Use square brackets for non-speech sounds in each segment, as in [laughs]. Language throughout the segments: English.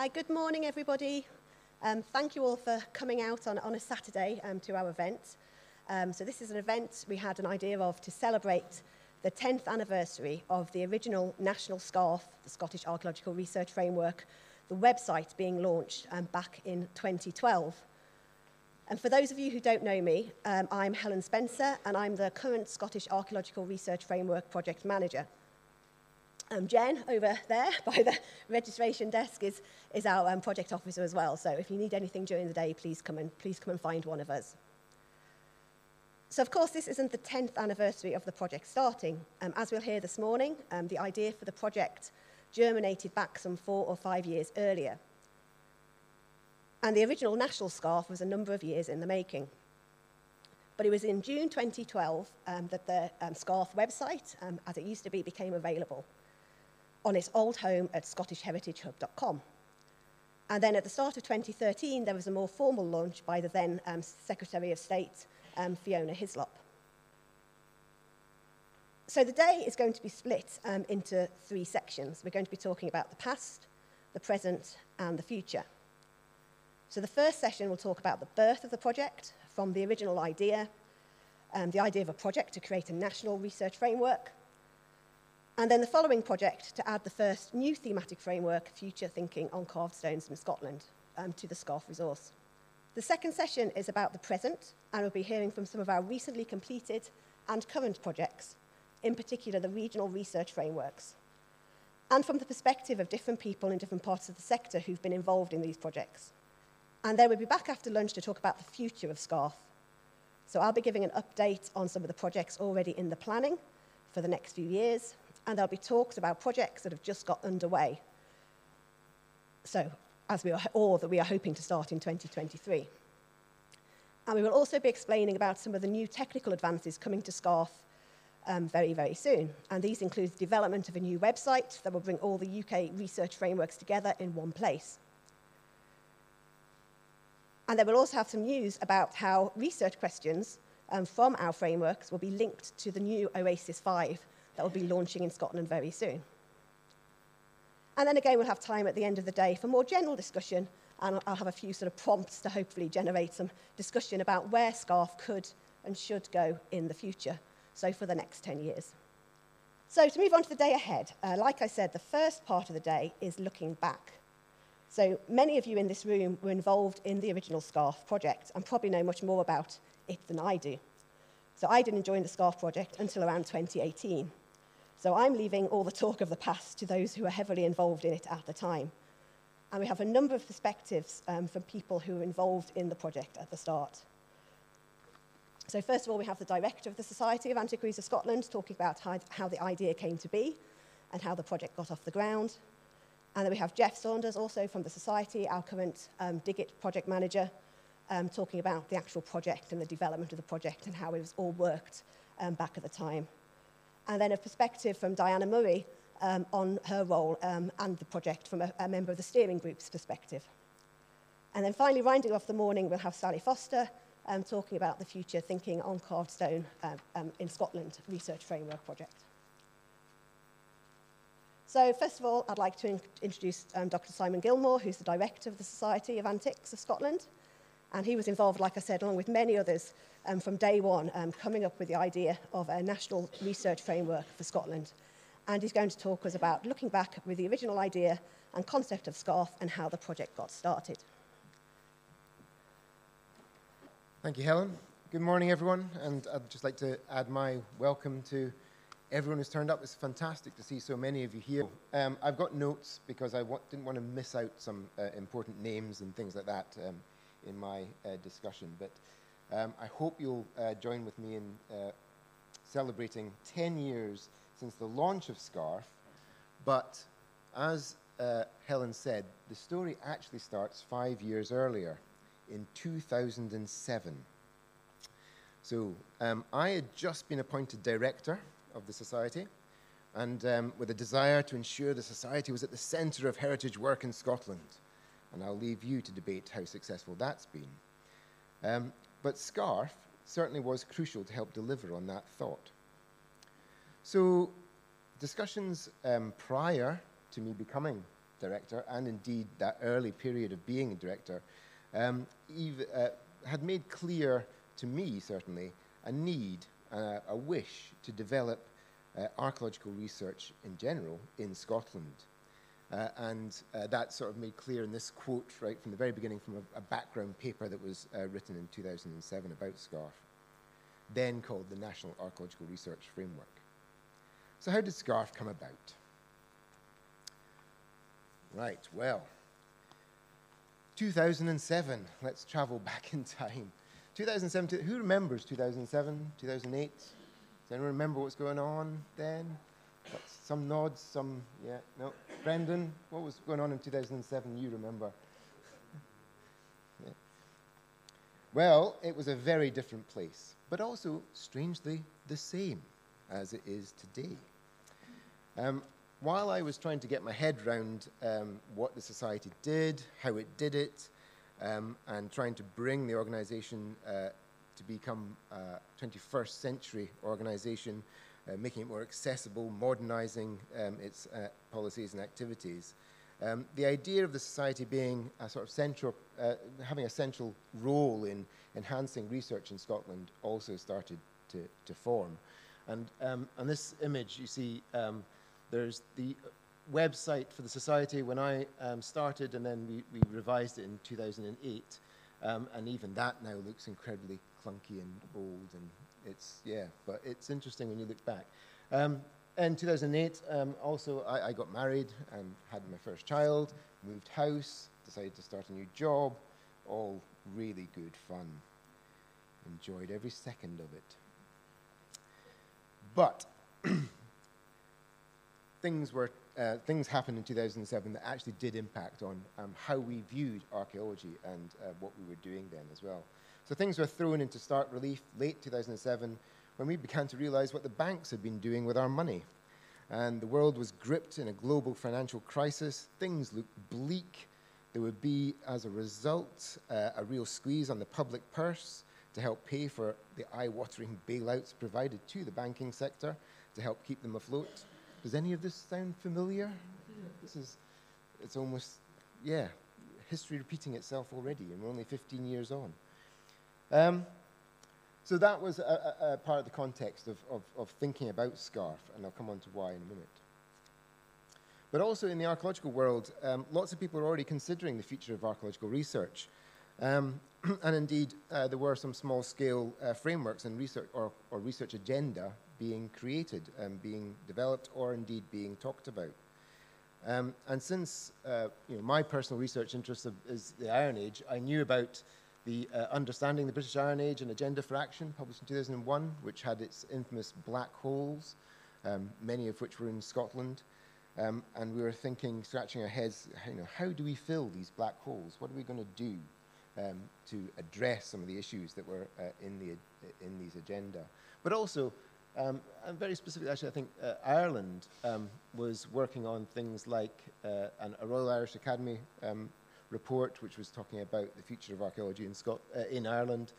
Hi, good morning, everybody. Um, thank you all for coming out on, on a Saturday um, to our event. Um, so this is an event we had an idea of to celebrate the 10th anniversary of the original National Scarf, the Scottish Archaeological Research Framework, the website being launched um, back in 2012. And for those of you who don't know me, um, I'm Helen Spencer and I'm the current Scottish Archaeological Research Framework Project Manager. Um, Jen, over there [laughs] by the registration desk, is, is our um, project officer as well. So if you need anything during the day, please come and, please come and find one of us. So of course, this isn't the 10th anniversary of the project starting. Um, as we'll hear this morning, um, the idea for the project germinated back some four or five years earlier. And the original national scarf was a number of years in the making. But it was in June 2012 um, that the um, scarf website, um, as it used to be, became available on its old home at scottishheritagehub.com. And then at the start of 2013, there was a more formal launch by the then um, Secretary of State, um, Fiona Hyslop. So the day is going to be split um, into three sections. We're going to be talking about the past, the present, and the future. So the first session will talk about the birth of the project, from the original idea, um, the idea of a project to create a national research framework, and then the following project to add the first new thematic framework, Future Thinking on Carved Stones in Scotland, um, to the SCARF resource. The second session is about the present, and we'll be hearing from some of our recently completed and current projects, in particular the regional research frameworks, and from the perspective of different people in different parts of the sector who've been involved in these projects. And then we'll be back after lunch to talk about the future of SCARF. So I'll be giving an update on some of the projects already in the planning for the next few years, and there'll be talks about projects that have just got underway. So, as we are, or that we are hoping to start in 2023. And we will also be explaining about some of the new technical advances coming to SCARF um, very, very soon. And these include the development of a new website that will bring all the UK research frameworks together in one place. And then we'll also have some news about how research questions um, from our frameworks will be linked to the new OASIS 5 that will be launching in Scotland very soon. And then again, we'll have time at the end of the day for more general discussion, and I'll have a few sort of prompts to hopefully generate some discussion about where SCARF could and should go in the future, so for the next 10 years. So to move on to the day ahead, uh, like I said, the first part of the day is looking back. So many of you in this room were involved in the original SCARF project and probably know much more about it than I do. So I didn't join the SCARF project until around 2018. So I'm leaving all the talk of the past to those who were heavily involved in it at the time. And we have a number of perspectives um, from people who were involved in the project at the start. So first of all, we have the director of the Society of Antiquaries of Scotland talking about how, how the idea came to be and how the project got off the ground. And then we have Jeff Sanders, also from the Society, our current um, Dig It project manager, um, talking about the actual project and the development of the project and how it was all worked um, back at the time. And then a perspective from Diana Murray um, on her role um, and the project from a, a member of the steering group's perspective. And then finally, rounding off the morning, we'll have Sally Foster um, talking about the future thinking on carved stone um, um, in Scotland research framework project. So first of all, I'd like to in introduce um, Dr. Simon Gilmour, who's the director of the Society of Antiquaries of Scotland. And he was involved, like I said, along with many others um, from day one, um, coming up with the idea of a national research framework for Scotland. And he's going to talk us about looking back with the original idea and concept of SCARF and how the project got started. Thank you, Helen. Good morning, everyone. And I'd just like to add my welcome to everyone who's turned up. It's fantastic to see so many of you here. Um, I've got notes because I didn't want to miss out some uh, important names and things like that um, in my uh, discussion. But um, I hope you'll uh, join with me in uh, celebrating 10 years since the launch of SCARF. But as Helen said, the story actually starts five years earlier in 2007. So um, I had just been appointed director of the Society, and um, with a desire to ensure the Society was at the centre of heritage work in Scotland. And I'll leave you to debate how successful that's been. Um, but SCARF certainly was crucial to help deliver on that thought. So discussions um, prior to me becoming director, and indeed that early period of being a director, um, Eve, uh, had made clear to me, certainly, a need, uh, a wish to develop uh, archaeological research in general in Scotland. Uh, and uh, that sort of made clear in this quote right from the very beginning from a, a background paper that was uh, written in 2007 about SCARF, then called the National Archaeological Research Framework. So, how did SCARF come about? Right, well, 2007, let's travel [laughs] back in time. 2007, who remembers 2007, 2008? Does anyone remember what's going on then? Some nods, some, yeah, no. Brendan, what was going on in 2007? You remember. Yeah. Well, it was a very different place, but also, strangely, the same as it is today. Um, while I was trying to get my head around um, what the society did, how it did it, um, and trying to bring the organization uh, to become a 21st century organization uh, making it more accessible, modernizing um, its uh, policies and activities. Um, the idea of the society being a sort of central, uh, having a central role in enhancing research in Scotland also started to, to form. And um, on this image, you see um, there's the website for the society when I um, started, and then we, we, revised it in 2008. Um, and even that now looks incredibly clunky and old and it's, yeah, but it's interesting when you look back. Um, in 2008, um, also, I, I, got married and had my first child, moved house, decided to start a new job. All really good fun. Enjoyed every second of it. But [clears throat] things were uh, things happened in 2007 that actually did impact on um, how we viewed archaeology and uh, what we were doing then as well. So things were thrown into stark relief late 2007 when we began to realize what the banks had been doing with our money. And the world was gripped in a global financial crisis. Things looked bleak. There would be, as a result, uh, a real squeeze on the public purse to help pay for the eye watering bailouts provided to the banking sector to help keep them afloat. Does any of this sound familiar? This is, it's almost, yeah, history repeating itself already, and we're only 15 years on. Um, so that was a, a, part of the context of, of, of, thinking about SCARF, and I'll come on to why in a minute. But also in the archaeological world, um, lots of people are already considering the future of archaeological research. Um, [clears throat] and indeed, uh, there were some small-scale uh, frameworks and research or, or, research agenda being created, um, being developed, or indeed being talked about. Um, and since uh, you know, my personal research interest of, is the Iron Age, I knew about the uh, Understanding the British Iron Age and Agenda for Action, published in 2001, which had its infamous black holes, um, many of which were in Scotland. Um, and we were thinking, scratching our heads, you know, how do we fill these black holes? What are we going to do um, to address some of the issues that were uh, in, the, in these agenda? But also, um, and very specifically, actually, I think uh, Ireland um, was working on things like uh, an, a Royal Irish Academy um, report, which was talking about the future of archaeology in, Scot uh, in Ireland.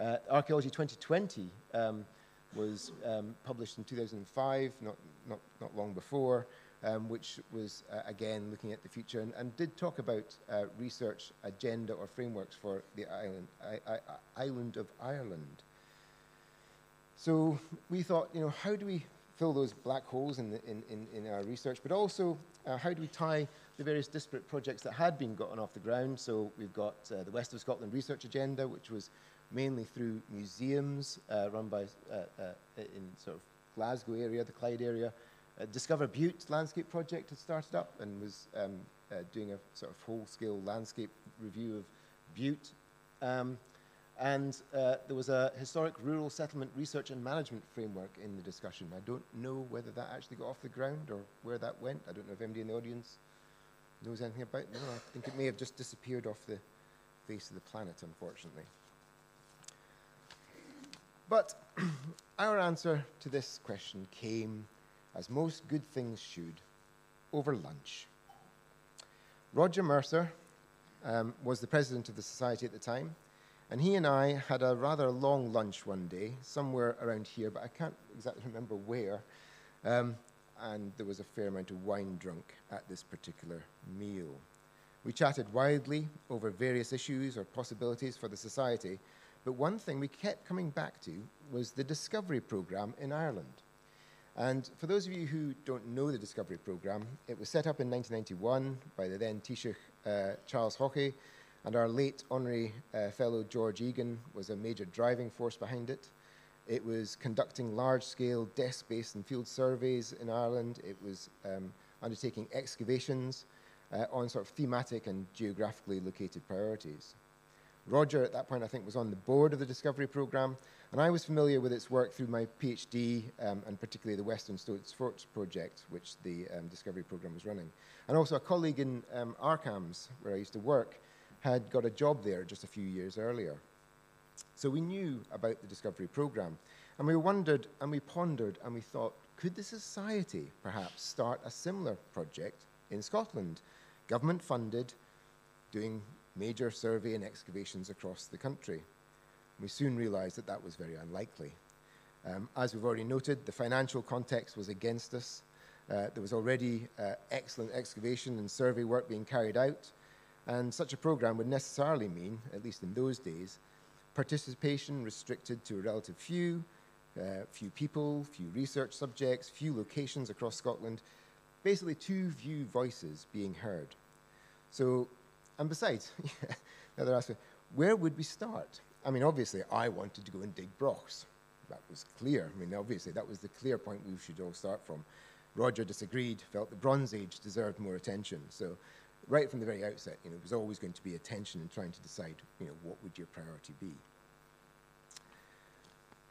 Uh, Archaeology 2020 um, was um, published in 2005, not, not, not long before, um, which was, uh, again, looking at the future and, and did talk about uh, research agenda or frameworks for the island, I, I, island of Ireland. So we thought, you know, how do we fill those black holes in, the, in, in, in, our research, but also uh, how do we tie the various disparate projects that had been gotten off the ground. So we've got uh, the West of Scotland Research Agenda, which was mainly through museums uh, run by, uh, uh, in sort of Glasgow area, the Clyde area. Uh, Discover Bute landscape project had started up and was um, doing a sort of whole-scale landscape review of Bute. Um, and uh, there was a historic rural settlement research and management framework in the discussion. I don't know whether that actually got off the ground or where that went. I don't know if anybody in the audience knows anything about it. I think it may have just disappeared off the face of the planet, unfortunately. But [clears throat] our answer to this question came, as most good things should, over lunch. Roger Mercer um, was the president of the society at the time, and he and I had a rather long lunch one day, somewhere around here, but I can't exactly remember where. Um, and there was a fair amount of wine drunk at this particular meal. We chatted widely over various issues or possibilities for the Society, but one thing we kept coming back to was the Discovery Programme in Ireland. And for those of you who don't know the Discovery Programme, it was set up in 1991 by the then Taoiseach uh, Charles Haughey, and our late honorary uh, fellow George Eogan was a major driving force behind it. It was conducting large-scale desk-based and field surveys in Ireland. It was um, undertaking excavations uh, on sort of thematic and geographically located priorities. Roger, at that point, I think, was on the board of the Discovery Programme, and I was familiar with its work through my PhD, um, and particularly the Western Stone Forts project, which the um, Discovery Programme was running. And also a colleague in um, where I used to work, had got a job there just a few years earlier. So we knew about the Discovery Programme, and we wondered and we pondered and we thought, could the Society perhaps start a similar project in Scotland, government funded, doing major survey and excavations across the country? We soon realised that that was very unlikely. Um, as we've already noted, the financial context was against us. Uh, there was already uh, excellent excavation and survey work being carried out, and such a program would necessarily mean, at least in those days, participation restricted to a relative few, uh, few people, few research subjects, few locations across Scotland, basically too few voices being heard. So, and besides, [laughs] the other aspect, where would we start? I mean, obviously, I wanted to go and dig Brochs. That was clear. I mean, obviously, that was the clear point we should all start from. Roger disagreed, felt the Bronze Age deserved more attention. So right from the very outset, you know, it was always going to be attention and trying to decide, you know, what would your priority be.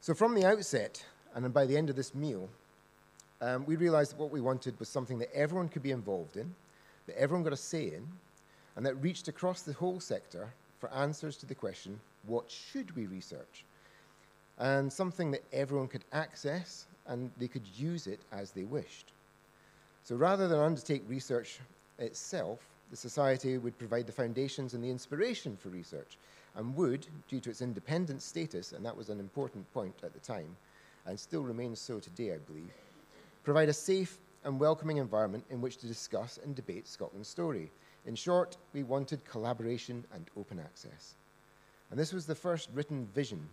So from the outset, and then by the end of this meal, um, we realized that what we wanted was something that everyone could be involved in, that everyone got a say in, and that reached across the whole sector for answers to the question, what should we research? And something that everyone could access and they could use it as they wished. So rather than undertake research itself, the Society would provide the foundations and the inspiration for research and would, due to its independent status, and that was an important point at the time, and still remains so today, I believe, provide a safe and welcoming environment in which to discuss and debate Scotland's story. In short, we wanted collaboration and open access. And this was the first written vision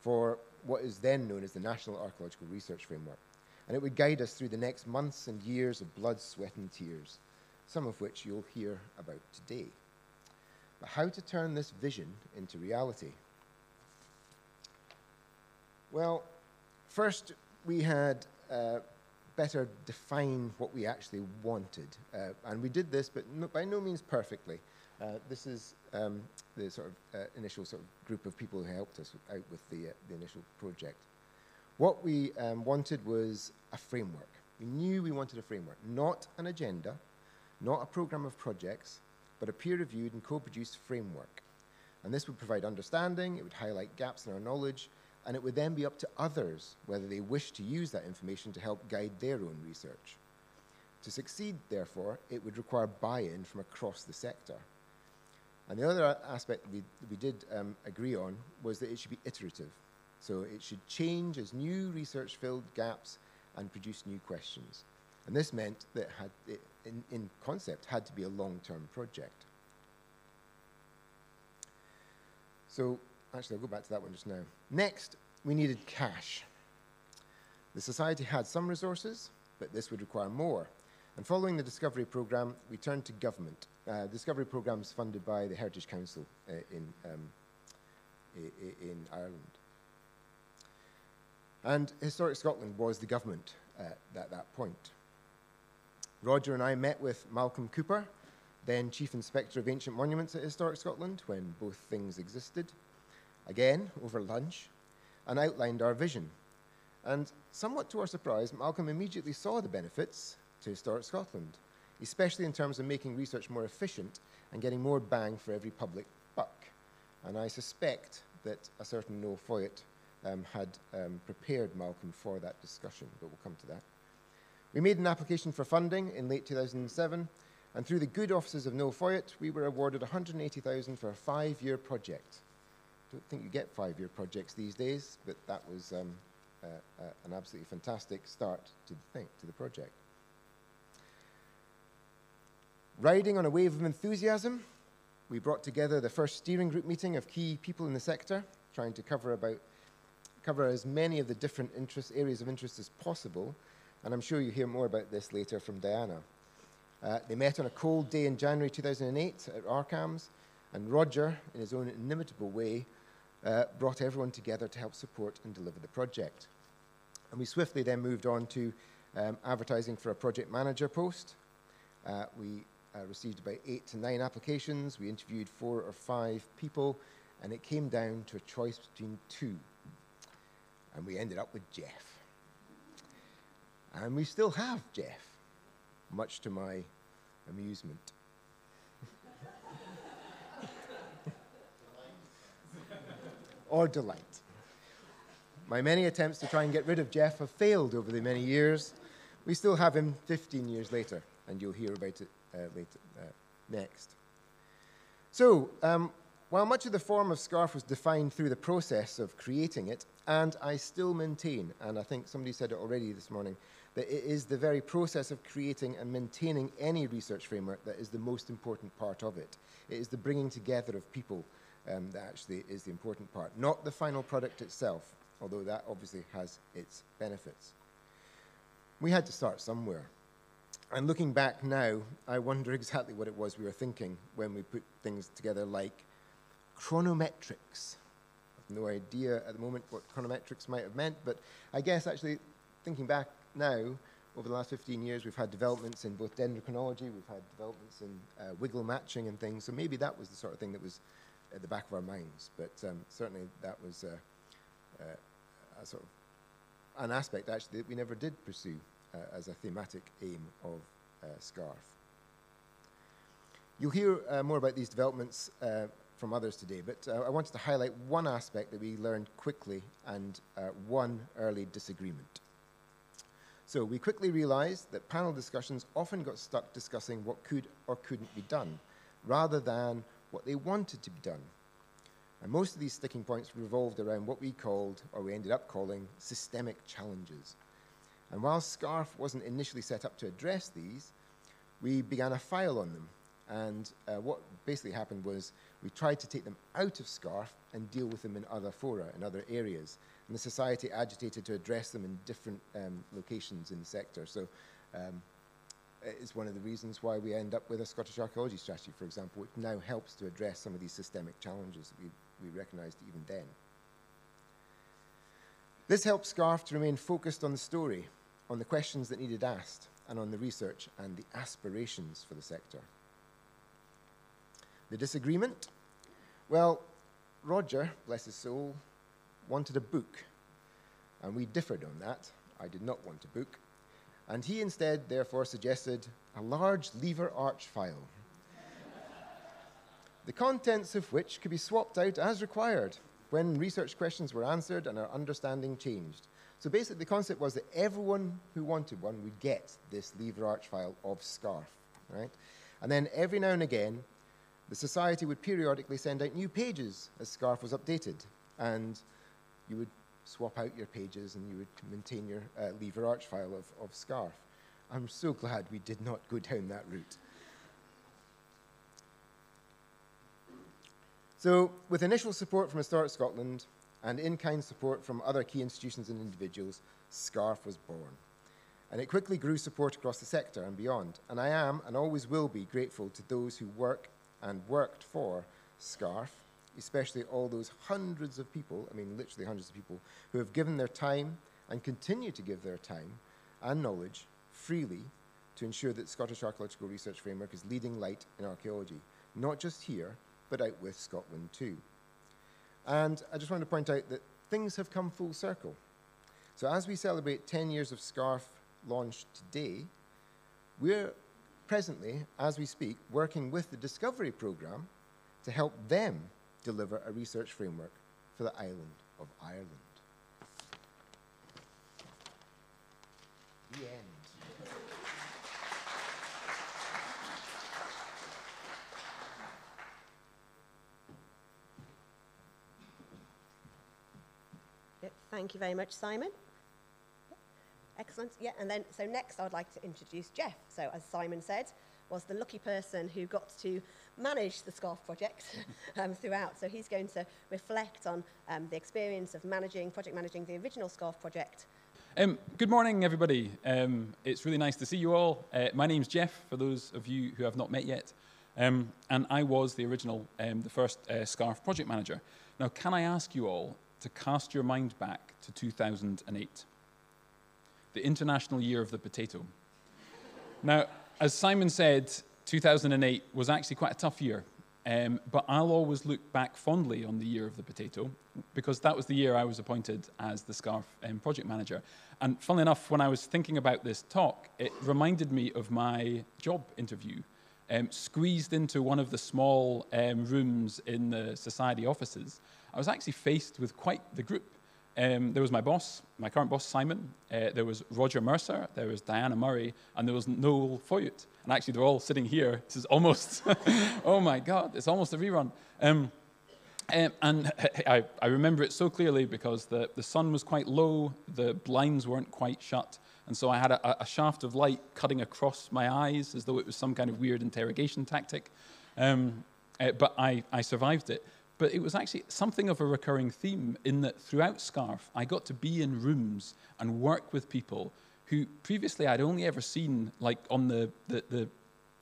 for what is then known as the National Archaeological Research Framework. And it would guide us through the next months and years of blood, sweat, and tears some of which you'll hear about today. But how to turn this vision into reality? Well, first we had uh, better define what we actually wanted. Uh, and we did this, but no, by no means perfectly. Uh, this is um, the sort of uh, initial sort of group of people who helped us out with the, uh, the initial project. What we um, wanted was a framework. We knew we wanted a framework, not an agenda, not a program of projects, but a peer-reviewed and co-produced framework. And this would provide understanding, it would highlight gaps in our knowledge, and it would then be up to others whether they wish to use that information to help guide their own research. To succeed, therefore, it would require buy-in from across the sector. And the other aspect we, we did um, agree on was that it should be iterative. So it should change as new research filled gaps and produce new questions. And this meant that had, it, in, in concept, had to be a long-term project. So, actually, I'll go back to that one just now. Next, we needed cash. The Society had some resources, but this would require more. And following the Discovery Programme, we turned to government. Uh, Discovery Programme is funded by the Heritage Council uh, in, um, in Ireland. And Historic Scotland was the government uh, at that point. Roger and I met with Malcolm Cooper, then Chief Inspector of Ancient Monuments at Historic Scotland, when both things existed, again over lunch, and outlined our vision. And somewhat to our surprise, Malcolm immediately saw the benefits to Historic Scotland, especially in terms of making research more efficient and getting more bang for every public buck. And I suspect that a certain Noel Fojut um, had um, prepared Malcolm for that discussion, but we'll come to that. We made an application for funding in late 2007, and through the good offices of Noel Fojut, we were awarded 180,000 for a five-year project. Don't think you get five-year projects these days, but that was, um, uh, uh, an absolutely fantastic start to the, thing, to the project. Riding on a wave of enthusiasm, we brought together the first steering group meeting of key people in the sector, trying to cover about cover as many of the different interest, areas of interest as possible, and I'm sure you'll hear more about this later from Diana. Uh, they met on a cold day in January 2008 at RCAHMS, and Roger, in his own inimitable way, uh, brought everyone together to help support and deliver the project. And we swiftly then moved on to um, advertising for a project manager post. Uh, we uh, received about eight to nine applications. We interviewed four or five people, and it came down to a choice between two. And we ended up with Jeff. And we still have Jeff, much to my amusement. [laughs] or delight. My many attempts to try and get rid of Jeff have failed over the many years. We still have him 15 years later, and you'll hear about it uh, later, uh, next. So, um, while much of the form of SCARF was defined through the process of creating it, and I still maintain, and I think somebody said it already this morning, that it is the very process of creating and maintaining any research framework that is the most important part of it. It is the bringing together of people um, that actually is the important part, not the final product itself, although that obviously has its benefits. We had to start somewhere. And looking back now, I wonder [laughs] exactly what it was we were thinking when we put things together like chronometrics. I've no idea at the moment what chronometrics might have meant, but I guess actually thinking back now, over the last 15 years, we've had developments in both dendrochronology, we've had developments in uh, wiggle matching and things, so maybe that was the sort of thing that was at the back of our minds, but um, certainly that was uh, uh, a sort of an aspect actually that we never did pursue uh, as a thematic aim of SCARF. You'll hear more about these developments from others today, but I wanted to highlight one aspect that we learned quickly and one early disagreement. So we quickly realized that panel discussions often got stuck discussing what could or couldn't be done, rather than what they wanted to be done. And most of these sticking points revolved around what we called, or we ended up calling, systemic challenges. And while SCARF wasn't initially set up to address these, we began a file on them. And uh, what basically happened was we tried to take them out of SCARF and deal with them in other fora, in other areas. And the society agitated to address them in different um, locations in the sector. So um, it's one of the reasons why we end up with a Scottish archaeology strategy, for example, which now helps to address some of these systemic challenges that we, we recognised even then. This helps SCARF to remain focused on the story on the questions that needed asked and on the research and the aspirations for the sector. The disagreement? Well, Roger, bless his soul, wanted a book, and we differed on that. I did not want a book, and he instead, therefore, suggested a large lever arch file, the contents of which could be swapped out as required when research questions were answered and our understanding changed. So basically, the concept was that everyone who wanted one would get this lever arch file of SCARF, right? And then every now and again, the society would periodically send out new pages as SCARF was updated, and you would swap out your pages and you would maintain your uh, lever arch file of, of SCARF. I'm so glad we did not go down that route. So, with initial support from Historic Scotland, and in-kind support from other key institutions and individuals, SCARF was born. And it quickly grew support across the sector and beyond. And I am, and always will be, grateful to those who work and worked for SCARF, especially all those hundreds of people, I mean literally hundreds of people, who have given their time and continue to give their time and knowledge freely to ensure that Scottish Archaeological Research Framework is leading light in archaeology, not just here, but out with Scotland too. And I just wanted to point out that things have come full circle. So as we celebrate 10 years of SCARF launch today, we're presently, as we speak, working with the Discovery Programme to help them deliver a research framework for the island of Ireland. The end. Thank you very much, Simon. Excellent. Yeah, and then so next I'd like to introduce Jeff. So as Simon said, was the lucky person who got to manage the SCARF project [laughs] um, throughout. So he's going to reflect on um, the experience of managing, project managing the original SCARF project. Um, good morning, everybody. Um, it's really nice to see you all. Uh, my name's Jeff, for those of you who have not met yet. Um, and I was the original, um, the first uh, SCARF project manager. Now, can I ask you all to cast your mind back to 2008, the International Year of the Potato? now, as Simon said, 2008 was actually quite a tough year. Um, but I'll always look back fondly on the year of the potato because that was the year I was appointed as the SCARF um, project manager. And funnily enough, when I was thinking about this talk, it reminded me of my job interview. Um, squeezed into one of the small um, rooms in the society offices, I was actually faced with quite the group. Um, there was my boss, my current boss, Simon. Uh, there was Roger Mercer. There was Diana Murray. And there was Noel Fojut. And actually, they're all sitting here. This is almost, [laughs] oh my God, it's almost a rerun. Um, um, and [laughs] I, I, remember it so clearly because the, the sun was quite low, the blinds weren't quite shut. And so I had a, a shaft of light cutting across my eyes as though it was some kind of weird interrogation tactic. Um, uh, but I, I survived it. But it was actually something of a recurring theme in that throughout SCARF, I got to be in rooms and work with people who previously I'd only ever seen like on the, the, the,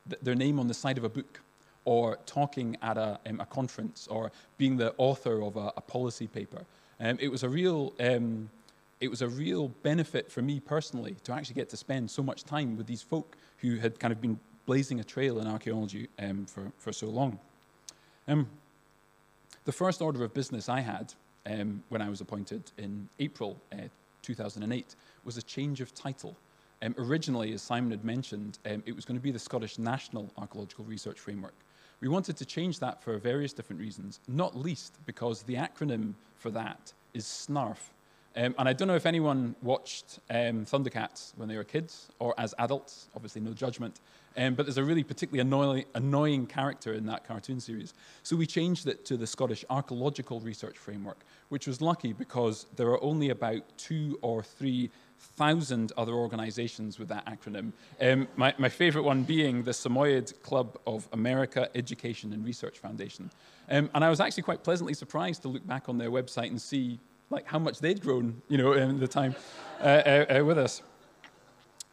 the their name on the side of a book or talking at a, um, a conference or being the author of a, a policy paper. Um, it was a real um, it was a real benefit for me personally to actually get to spend so much time with these folk who had kind of been blazing a trail in archaeology um, for, for so long. Um, the first order of business I had um, when I was appointed in April uh, 2008 was a change of title. Um, originally, as Simon had mentioned, um, it was going to be the Scottish National Archaeological Research Framework. We wanted to change that for various different reasons, not least because the acronym for that is SNARF. Um, and I don't know if anyone watched um, Thundercats when they were kids or as adults, obviously no judgment. Um, but there's a really particularly annoying, character in that cartoon series. So we changed it to the Scottish Archaeological Research Framework, which was lucky because there are only about two or three thousand other organizations with that acronym. Um, my, my favorite one being the Samoyed Club of America Education and Research Foundation. Um, and I was actually quite pleasantly surprised to look back on their website and see like how much they'd grown, you know, in the time uh, uh, uh, with us.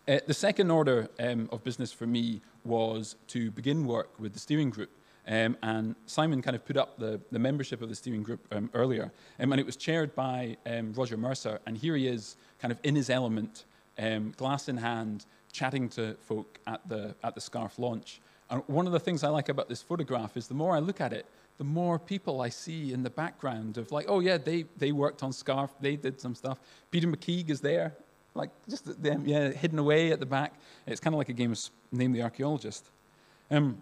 Uh, the second order um, of business for me was to begin work with the steering group. Um, and Simon kind of put up the, the membership of the steering group um, earlier. Um, and it was chaired by um, Roger Mercer. And here he is, kind of in his element, um, glass in hand, chatting to folk at the, at the SCARF launch. And one of the things I like about this photograph is the more I look at it, the more people I see in the background of like, oh yeah, they, they worked on SCARF, they did some stuff. Peter McKeague is there, like just them, yeah, hidden away at the back. It's kind of like a game of Name the Archaeologist. Um,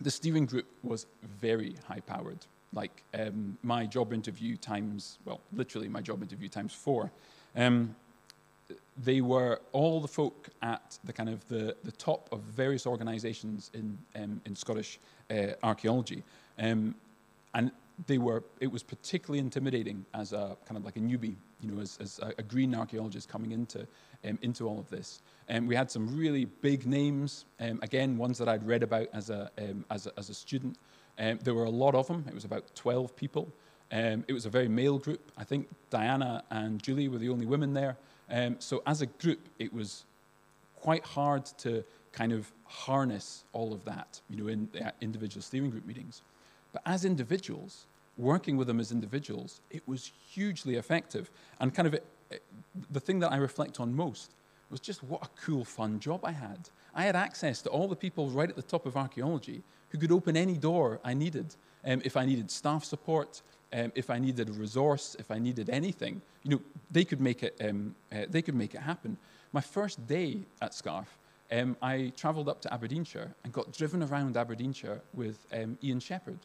the steering group was very high powered. Like um, my job interview times, well, literally my job interview times four. Um, they were all the folk at the kind of the, the top of various organizations in, um, in Scottish uh, archaeology. Um, and they were, it was particularly intimidating as a kind of like a newbie, you know, as, as a, green archaeologist coming into, um, into all of this. And um, we had some really big names, um, again, ones that I'd read about as a, um, as a, as a student. Um, there were a lot of them, it was about 12 people. It was a very male group. I think Diana and Julie were the only women there. so as a group, it was quite hard to kind of harness all of that, you know, in the individual steering group meetings. But as individuals, working with them as individuals, it was hugely effective. And kind of it, it, the thing that I reflect on most was just what a cool, fun job I had. I had access to all the people right at the top of archaeology who could open any door I needed. Um, if I needed staff support, um, if I needed a resource, if I needed anything, you know, they could make it, um, uh, they could make it happen. My first day at SCARF, um, I travelled up to Aberdeenshire and got driven around Aberdeenshire with um, Ian Shepherd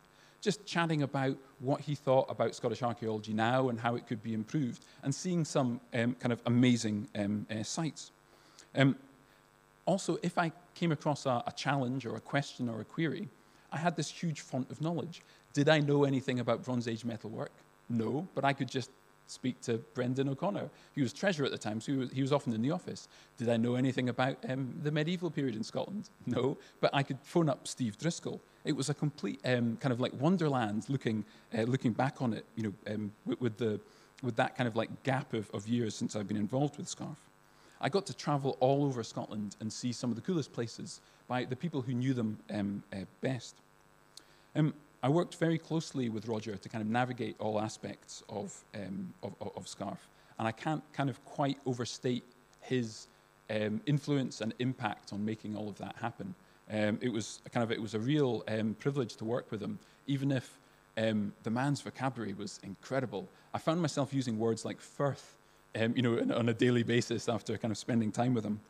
just chatting about what he thought about Scottish archaeology now and how it could be improved, and seeing some um, kind of amazing um, uh, sites. Um, also, if I came across a, a, challenge or a question or a query, I had this huge font of knowledge. Did I know anything about Bronze Age metalwork? No, but I could just speak to Brendan O'Connor. He was treasurer at the time, so he was, he was often in the office. Did I know anything about um, the medieval period in Scotland? [laughs] No, but I could phone up Steve Driscoll. It was a complete um, kind of like wonderland looking, uh, looking back on it, you know, um, with, with, the, with that kind of like gap of, of years since I've been involved with Scarf. I got to travel all over Scotland and see some of the coolest places by the people who knew them um, uh, best. Um, I worked very closely with Roger to kind of navigate all aspects of, um, of, of, Scarf, and I can't kind of quite overstate his um, influence and impact on making all of that happen. Um, it was kind of it was a real um, privilege to work with him, even if um, the man's vocabulary was incredible. I found myself using words like firth, um, you know, on a daily basis after kind of spending time with him.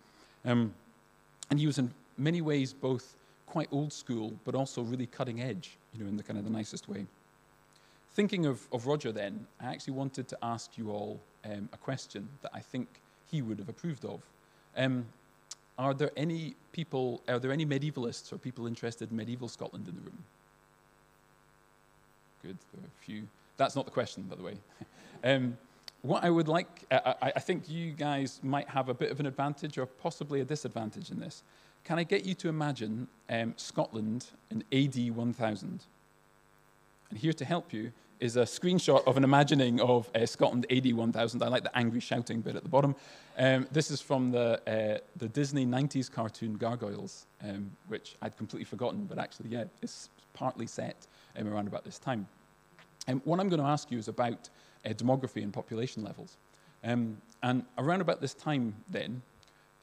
and he was in many ways both quite old school, but also really cutting edge, you know, in the kind of the nicest way. Thinking of, of Roger then, I actually wanted to ask you all um, a question that I think he would have approved of. Um, are there any people, are there any medievalists or people interested in medieval Scotland in the room? Good, there are a few. That's not the question, by the way. [laughs] um, what I would like, I, I, think you guys might have a bit of an advantage or possibly a disadvantage in this. Can I get you to imagine um, Scotland in AD 1000? And here to help you is a screenshot of an imagining of uh, Scotland AD 1000. I like the angry shouting bit at the bottom. Um, this is from the, uh, the Disney 90s cartoon Gargoyles, um, which I'd completely forgotten, but actually, yeah, it's partly set um, around about this time. And um, what I'm going to ask you is about uh, demography and population levels. Um, and around about this time, then,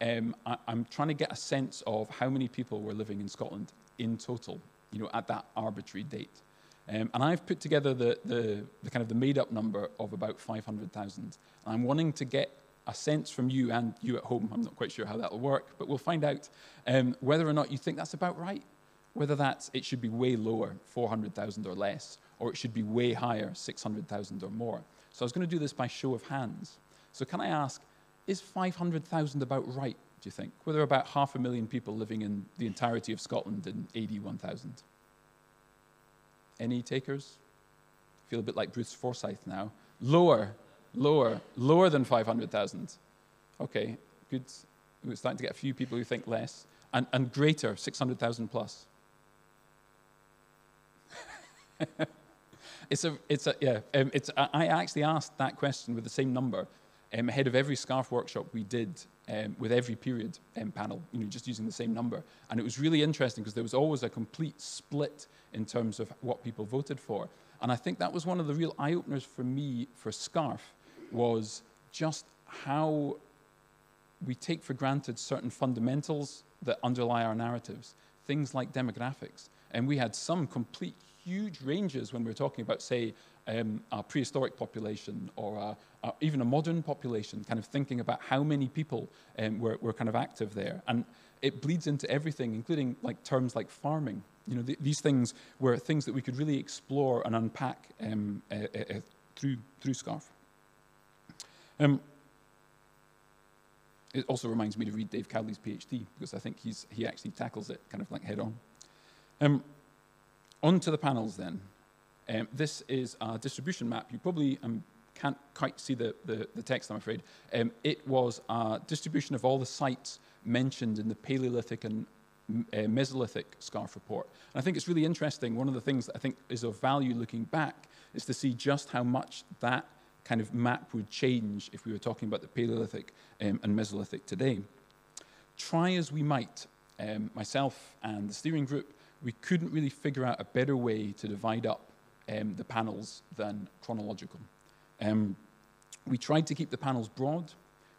um, I, am trying to get a sense of how many people were living in Scotland in total, you know, at that arbitrary date. Um, and I've put together the, the, the, kind of the made-up number of about 500,000. I'm wanting to get a sense from you and you at home. I'm not quite sure how that will work, but we'll find out um, whether or not you think that's about right. Whether that's it should be way lower, 400,000 or less, or it should be way higher, 600,000 or more. So I was going to do this by show of hands. So can I ask, is 500,000 about right, do you think? Were there about half a million people living in the entirety of Scotland in AD 1000? Any takers? Feel a bit like Bruce Forsyth now. Lower, lower, lower than 500,000. Okay, good. We're starting to get a few people who think less. And, and greater, 600,000 plus. [laughs] it's a, it's a, yeah, um, it's, I actually asked that question with the same number um, ahead of every scarf workshop we did um, with every period um, panel, you know, just using the same number. And it was really interesting because there was always a complete split in terms of what people voted for. And I think that was one of the real eye-openers for me for Scarf was just how we take for granted certain fundamentals that underlie our narratives, things like demographics. And we had some complete huge ranges when we were talking about, say, um, a prehistoric population or a, a, even a modern population, kind of thinking about how many people um, were, were kind of active there. And it bleeds into everything, including like terms like farming. You know, th these things were things that we could really explore and unpack um, uh, uh, uh, through, through SCARF. Um, it also reminds me to read Dave Cowley's PhD because I think he's, he actually tackles it kind of like head on. Um, on to the panels then. Um, this is a distribution map. You probably um, can't quite see the, the, the text, I'm afraid. Um, it was a distribution of all the sites mentioned in the Paleolithic and uh, Mesolithic scarf report. And I think it's really interesting. One of the things that I think is of value looking back is to see just how much that kind of map would change if we were talking about the Paleolithic um, and Mesolithic today. Try as we might, um, myself and the steering group, we couldn't really figure out a better way to divide up um, the panels than chronological. Um, we tried to keep the panels broad,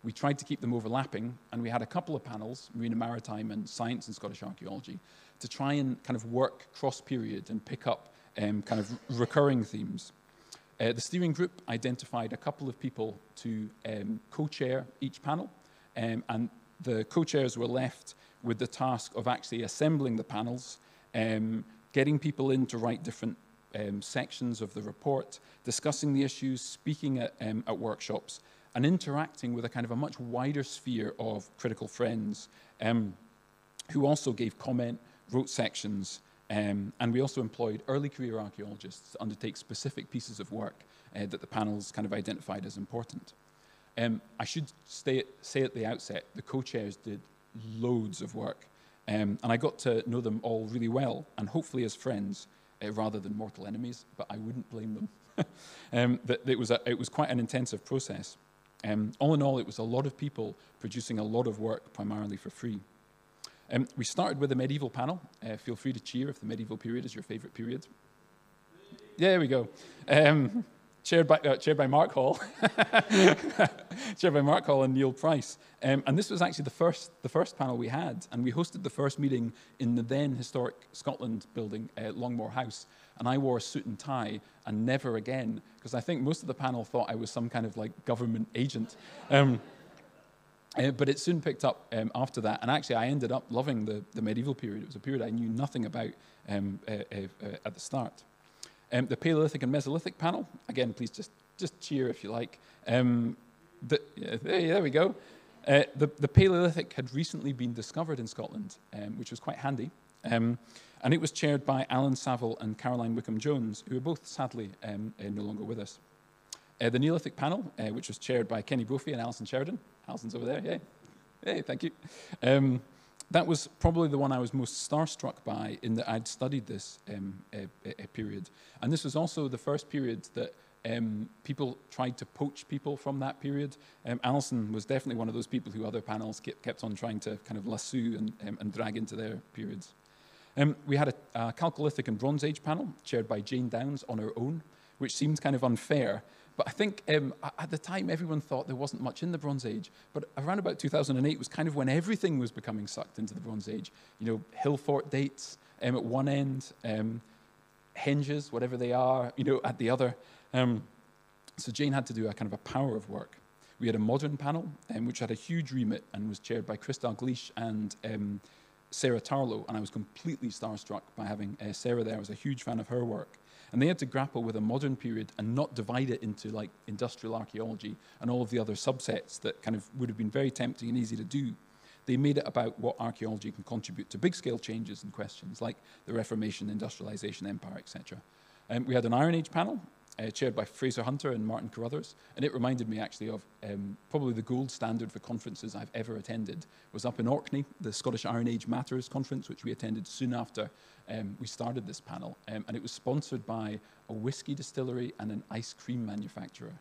we tried to keep them overlapping, and we had a couple of panels, Marine and Maritime and Science and Scottish Archaeology, to try and kind of work cross-period and pick up um, kind of recurring themes. Uh, the steering group identified a couple of people to um, co-chair each panel, um, and the co-chairs were left with the task of actually assembling the panels, um, getting people in to write different um, sections of the report, discussing the issues, speaking at, um, at workshops, and interacting with a kind of a much wider sphere of critical friends um, who also gave comment, wrote sections, um, and we also employed early career archaeologists to undertake specific pieces of work uh, that the panels kind of identified as important. Um, I should stay, say at the outset, the co-chairs did loads of work, um, and I got to know them all really well, and hopefully as friends uh, rather than mortal enemies, but I wouldn't blame them. [laughs] um, that it, was a, it was quite an intensive process. Um, all in all, it was a lot of people producing a lot of work primarily for free. Um, we started with a medieval panel. Uh, feel free to cheer if the medieval period is your favourite period. Yeah, there we go. Chaired by, uh, chaired by Mark Hall, [laughs] chaired by Mark Hall and Neil Price. Um, and this was actually the first, the first panel we had, and we hosted the first meeting in the then historic Scotland building, uh, Longmore House. And I wore a suit and tie, and never again, because I think most of the panel thought I was some kind of like government agent. Um, uh, but it soon picked up um, after that, and actually I ended up loving the, the medieval period. It was a period I knew nothing about um, uh, uh, uh at the start. Um, the Paleolithic and Mesolithic panel, again, please just, just cheer if you like. Um, the, yeah, there, we go. Uh, the, the, Paleolithic had recently been discovered in Scotland, um, which was quite handy. Um, and it was chaired by Alan Saville and Caroline Wickham Jones, who are both sadly um, uh, no longer with us. Uh, the Neolithic panel, uh, which was chaired by Kenny Brophy and Alison Sheridan. Alison's over there, yay. Hey, thank you. Um, that was probably the one I was most starstruck by in that I'd studied this um, period. And this was also the first period that um, people tried to poach people from that period. Um, Alison was definitely one of those people who other panels kept, kept on trying to kind of lasso and, um, and drag into their periods. Um, we had a, a Chalcolithic and Bronze Age panel chaired by Jane Downes on her own, which seemed kind of unfair but I think um, at the time, everyone thought there wasn't much in the Bronze Age. But around about 2008 was kind of when everything was becoming sucked into the Bronze Age. You know, hill fort dates um, at one end, um, henges, whatever they are, you know, at the other. Um, so Jane had to do a kind of a power of work. We had a modern panel, um, which had a huge remit and was chaired by Chris Dalglish and um, Sarah Tarlow. And I was completely starstruck by having uh, Sarah there. I was a huge fan of her work. And they had to grapple with a modern period and not divide it into like industrial archaeology and all of the other subsets that kind of would have been very tempting and easy to do. They made it about what archaeology can contribute to big scale changes and questions like the Reformation, industrialization, empire, etc. Um, we had an Iron Age panel uh, chaired by Fraser Hunter and Martin Carruthers. And it reminded me actually of um, probably the gold standard for conferences I've ever attended was up in Orkney, the Scottish Iron Age Matters conference, which we attended soon after um, we started this panel. Um, and it was sponsored by a whiskey distillery and an ice cream manufacturer.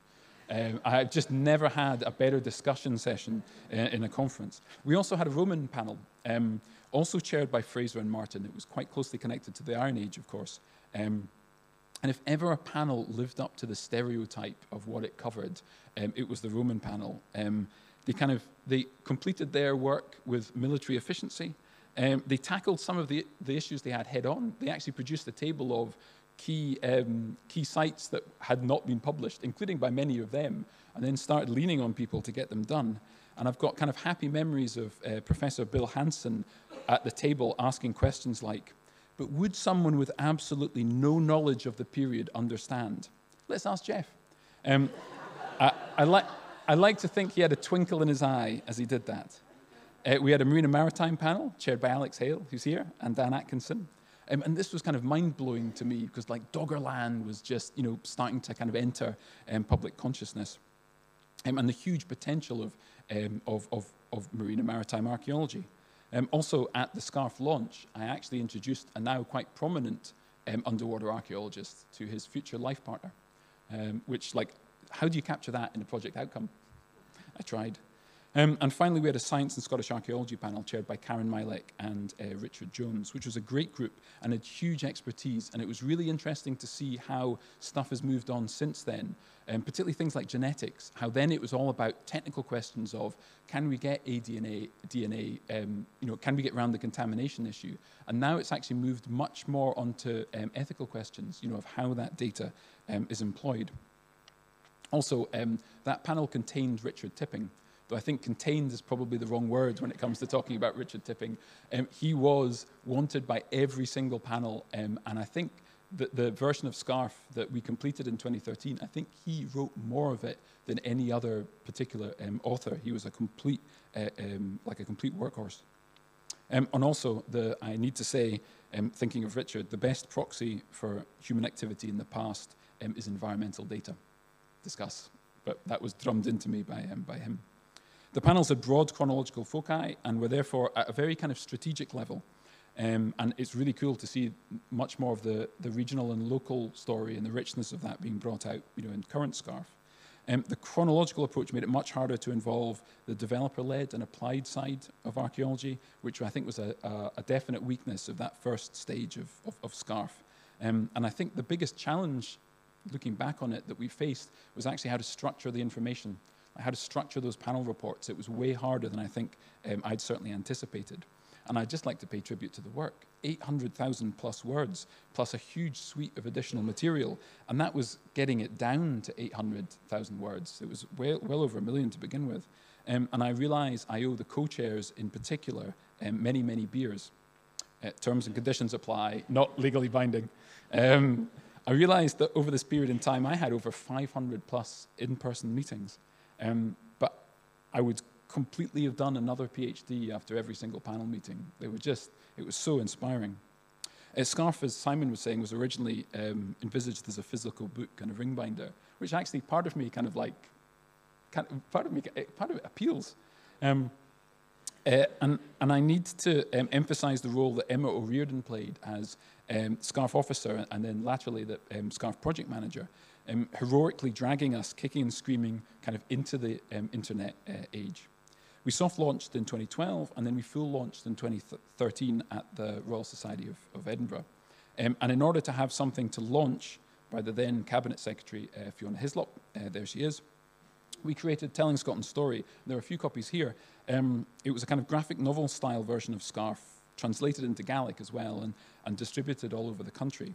Um, I've just never had a better discussion session uh, in a conference. We also had a Roman panel, um, also chaired by Fraser and Martin. It was quite closely connected to the Iron Age, of course. Um, and if ever a panel lived up to the stereotype of what it covered, um, it was the Roman panel. Um, they kind of they completed their work with military efficiency. Um, they tackled some of the, the issues they had head on. They actually produced a table of key, um, key sites that had not been published, including by many of them, and then started leaning on people to get them done. And I've got kind of happy memories of uh, Professor Bill Hanson at the table asking questions like, but would someone with absolutely no knowledge of the period understand? Let's ask Jeff. Um, I, I, li- I like to think he had a twinkle in his eye as he did that. Uh, we had a marine and maritime panel chaired by Alex Hale, who's here, and Dan Atkinson. Um, and this was kind of mind blowing to me because, like, Doggerland was just, you know, starting to kind of enter um, public consciousness. Um, and the huge potential of, um, of, of, of marine and maritime archaeology. Um, also, at the SCARF launch, I actually introduced a now quite prominent um, underwater archaeologist to his future life partner, um, which, like, how do you capture that in a project outcome? I tried. Um, and finally, we had a science and Scottish archaeology panel chaired by Karen Milek and uh, Richard Jones, which was a great group and had huge expertise. And it was really interesting to see how stuff has moved on since then, um, particularly things like genetics, how then it was all about technical questions of can we get aDNA, DNA, um, you know, can we get around the contamination issue? And now it's actually moved much more onto um, ethical questions, you know, of how that data um, is employed. Also, um, that panel contained Richard Tipping, though I think contained is probably the wrong word when it comes to talking about Richard Tipping. Um, he was wanted by every single panel, um, and I think the, the version of Scarf that we completed in 2013, I think he wrote more of it than any other particular um, author. He was a complete, uh, um, like a complete workhorse. Um, and also, the, I need to say, um, thinking of Richard, the best proxy for human activity in the past um, is environmental data. discuss, but that was drummed into me by, um, by him. The panels had broad chronological foci and were therefore at a very kind of strategic level. Um, and it's really cool to see much more of the, the regional and local story and the richness of that being brought out you know, in current SCARF. Um, the chronological approach made it much harder to involve the developer-led and applied side of archaeology, which I think was a, a, a definite weakness of that first stage of, of, of SCARF. Um, and I think the biggest challenge, looking back on it, that we faced was actually how to structure the information, how to structure those panel reports. It was way harder than I think um, I'd certainly anticipated. And I'd just like to pay tribute to the work. 800,000 plus words, plus a huge suite of additional material. And that was getting it down to 800,000 words. It was well, well over a million to begin with. Um, and I realize I owe the co-chairs in particular um, many, many beers. Uh, terms and conditions apply, not legally binding. Um, I realized that over this period in time, I had over 500 plus in-person meetings. Um, but I would completely have done another PhD after every single panel meeting. They were just, it was so inspiring. Uh, Scarf, as Simon was saying, was originally um, envisaged as a physical book and a ring binder, which actually part of me kind of like, kind of, part of me, eh, part of it appeals. Um, uh, and, and I need to um, emphasize the role that Emma O'Riordan played as um, SCARF officer and then laterally the um, SCARF project manager, um, heroically dragging us, kicking and screaming, kind of into the um, internet uh, age. We soft launched in 2012 and then we full launched in 2013 at the Royal Society of, of Edinburgh. Um, and in order to have something to launch by the then Cabinet Secretary uh, Fiona Hyslop, uh, there she is, we created Telling Scotland's Story. There are a few copies here. Um, it was a kind of graphic novel style version of Scarf, translated into Gaelic as well and, and distributed all over the country.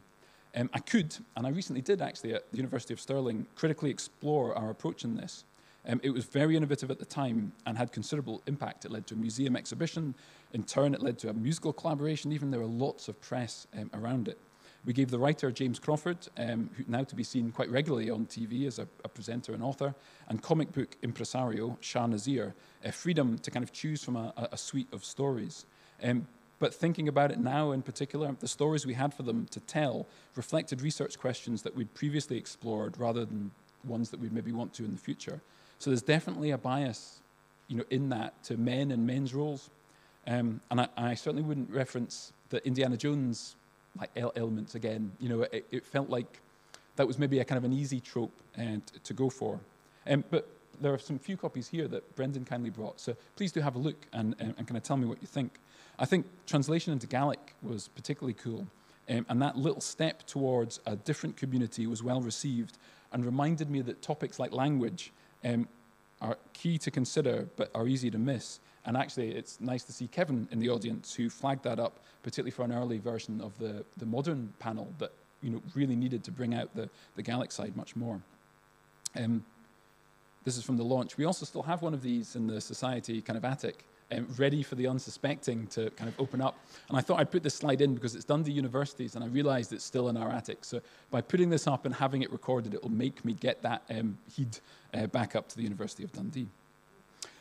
Um, I could, and I recently did actually at the University of Stirling, critically explore our approach in this. Um, it was very innovative at the time and had considerable impact. It led to a museum exhibition. In turn, it led to a musical collaboration. Even there were lots of press um, around it. We gave the writer James Crawford, um, who now to be seen quite regularly on TV as a, a presenter and author, and comic book impresario Sha Nazir, uh, freedom to kind of choose from a, a suite of stories. Um, but thinking about it now in particular, the stories we had for them to tell reflected research questions that we'd previously explored rather than ones that we'd maybe want to in the future. So there's definitely a bias, you know, in that to men and men's roles. Um, and I, I, certainly wouldn't reference the Indiana Jones like elements again. You know, it, it, felt like that was maybe a kind of an easy trope uh, to go for. Um, but there are some few copies here that Brendan kindly brought. So please do have a look and, and, and kind of tell me what you think. I think translation into Gaelic was particularly cool. Um, and that little step towards a different community was well received and reminded me that topics like language um, are key to consider but are easy to miss. And actually, it's nice to see Kevin in the audience who flagged that up, particularly for an early version of the, the modern panel that you know, really needed to bring out the, the Gaelic side much more. Um, this is from the launch. We also still have one of these in the Society kind of attic um, ready for the unsuspecting to kind of open up. And I thought I'd put this slide in because it's Dundee Universities, and I realized it's still in our attic. So by putting this up and having it recorded, it will make me get that um, heed uh, back up to the University of Dundee.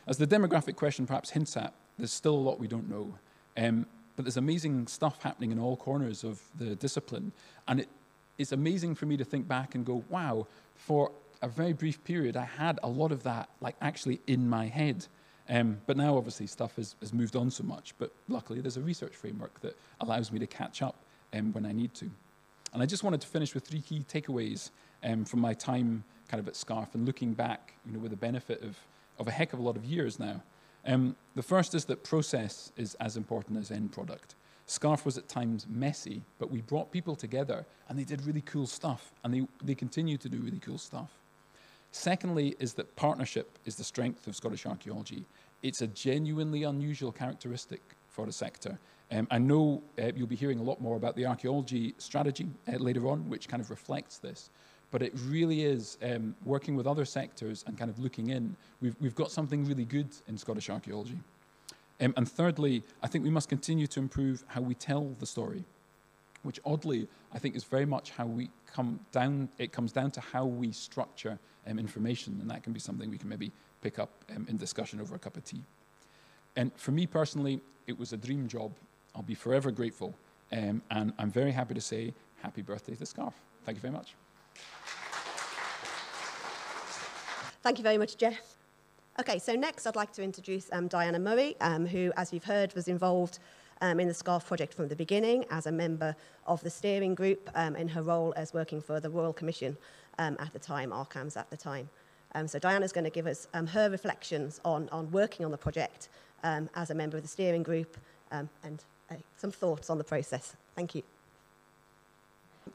As the demographic question perhaps hints at, there's still a lot we don't know. Um, but there's amazing stuff happening in all corners of the discipline. And it, it's amazing for me to think back and go, wow, for a very brief period, I had a lot of that like actually in my head. Um, but now, obviously, stuff has, has, moved on so much. But luckily, there's a research framework that allows me to catch up um, when I need to. And I just wanted to finish with three key takeaways um, from my time kind of at SCARF and looking back, you know, with the benefit of, of a heck of a lot of years now. Um, the first is that process is as important as end product. SCARF was at times messy, but we brought people together and they did really cool stuff, and they, they continue to do really cool stuff. Secondly, is that partnership is the strength of Scottish archaeology. It's a genuinely unusual characteristic for the sector. Um, I know uh, you'll be hearing a lot more about the archaeology strategy uh, later on, which kind of reflects this. But it really is um, working with other sectors and kind of looking in. We've, we've got something really good in Scottish archaeology. Um, and thirdly, I think we must continue to improve how we tell the story which oddly I think is very much how we come down, it comes down to how we structure um, information, and that can be something we can maybe pick up um, in discussion over a cup of tea. And for me personally, it was a dream job. I'll be forever grateful, um, and I'm very happy to say happy birthday to Scarf. Thank you very much. Thank you very much, Jeff. Okay, so next I'd like to introduce um, Diana Murray, um, who, as you've heard, was involved um, in the SCARF project from the beginning as a member of the steering group um, in her role as working for the Royal Commission um, at the time, RCAHMS at the time. Um, so Diana's going to give us um, her reflections on, on working on the project um, as a member of the steering group um, and uh, some thoughts on the process. Thank you.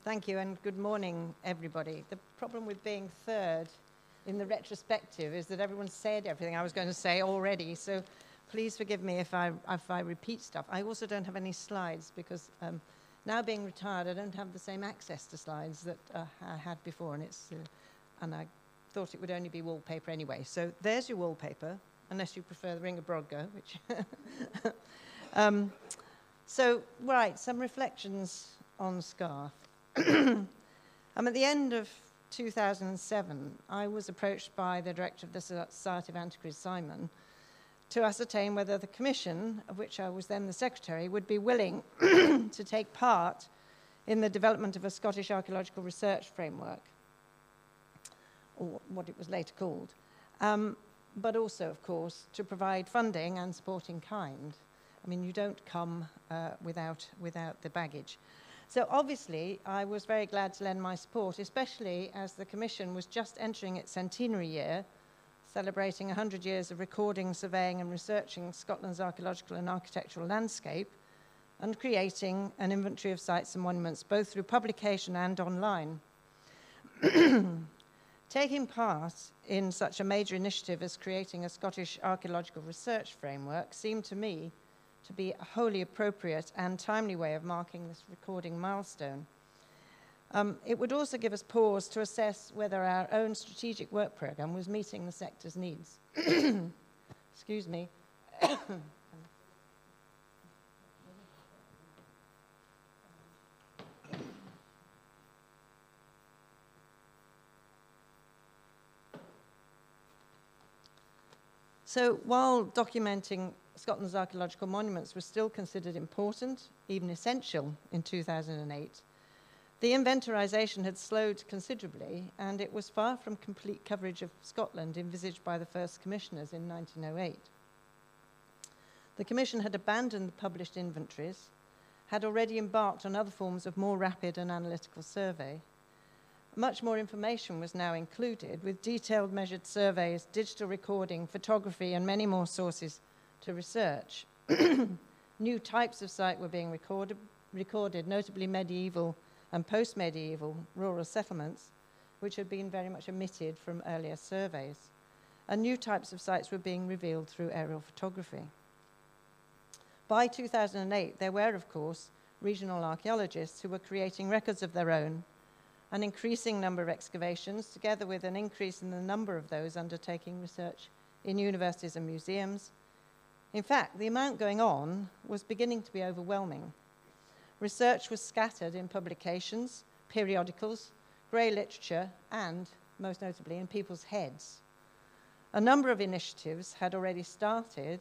Thank you, and good morning, everybody. The problem with being third in the retrospective is that everyone said everything I was going to say already, so please forgive me if I, if I repeat stuff. I also don't have any slides because um, now being retired, I don't have the same access to slides that uh, I had before, and, it's, uh, and I thought it would only be wallpaper anyway. So there's your wallpaper, unless you prefer the Ring of Brodgar, which... [laughs] um, so, right, some reflections on SCARF. [clears throat] um, at the end of 2007, I was approached by the director of the Society of Antiquaries, Simon, to ascertain whether the commission, of which I was then the secretary, would be willing [clears throat] to take part in the development of a Scottish archaeological research framework, or what it was later called, um, but also, of course, to provide funding and support in kind. I mean, you don't come uh, without, without the baggage. So obviously, I was very glad to lend my support, especially as the Commission was just entering its centenary year, celebrating 100 years of recording, surveying and researching Scotland's archaeological and architectural landscape, and creating an inventory of sites and monuments both through publication and online. [clears throat] Taking part in such a major initiative as creating a Scottish archaeological research framework seemed to me to be a wholly appropriate and timely way of marking this recording milestone. Um, it would also give us pause to assess whether our own strategic work programme was meeting the sector's needs. [coughs] Excuse me. So while documenting Scotland's archaeological monuments was still considered important, even essential, in 2008, the inventorisation had slowed considerably, and it was far from complete coverage of Scotland envisaged by the first commissioners in 1908. The Commission had abandoned the published inventories, had already embarked on other forms of more rapid and analytical survey. Much more information was now included, with detailed measured surveys, digital recording, photography, and many more sources to research. [clears throat] New types of site were being recorded, recorded notably medieval and post medieval rural settlements, which had been very much omitted from earlier surveys. And new types of sites were being revealed through aerial photography. By 2008, there were, of course, regional archaeologists who were creating records of their own. An increasing number of excavations, together with an increase in the number of those undertaking research in universities and museums, in fact, the amount going on was beginning to be overwhelming. Research was scattered in publications, periodicals, grey literature, and, most notably, in people's heads. A number of initiatives had already started.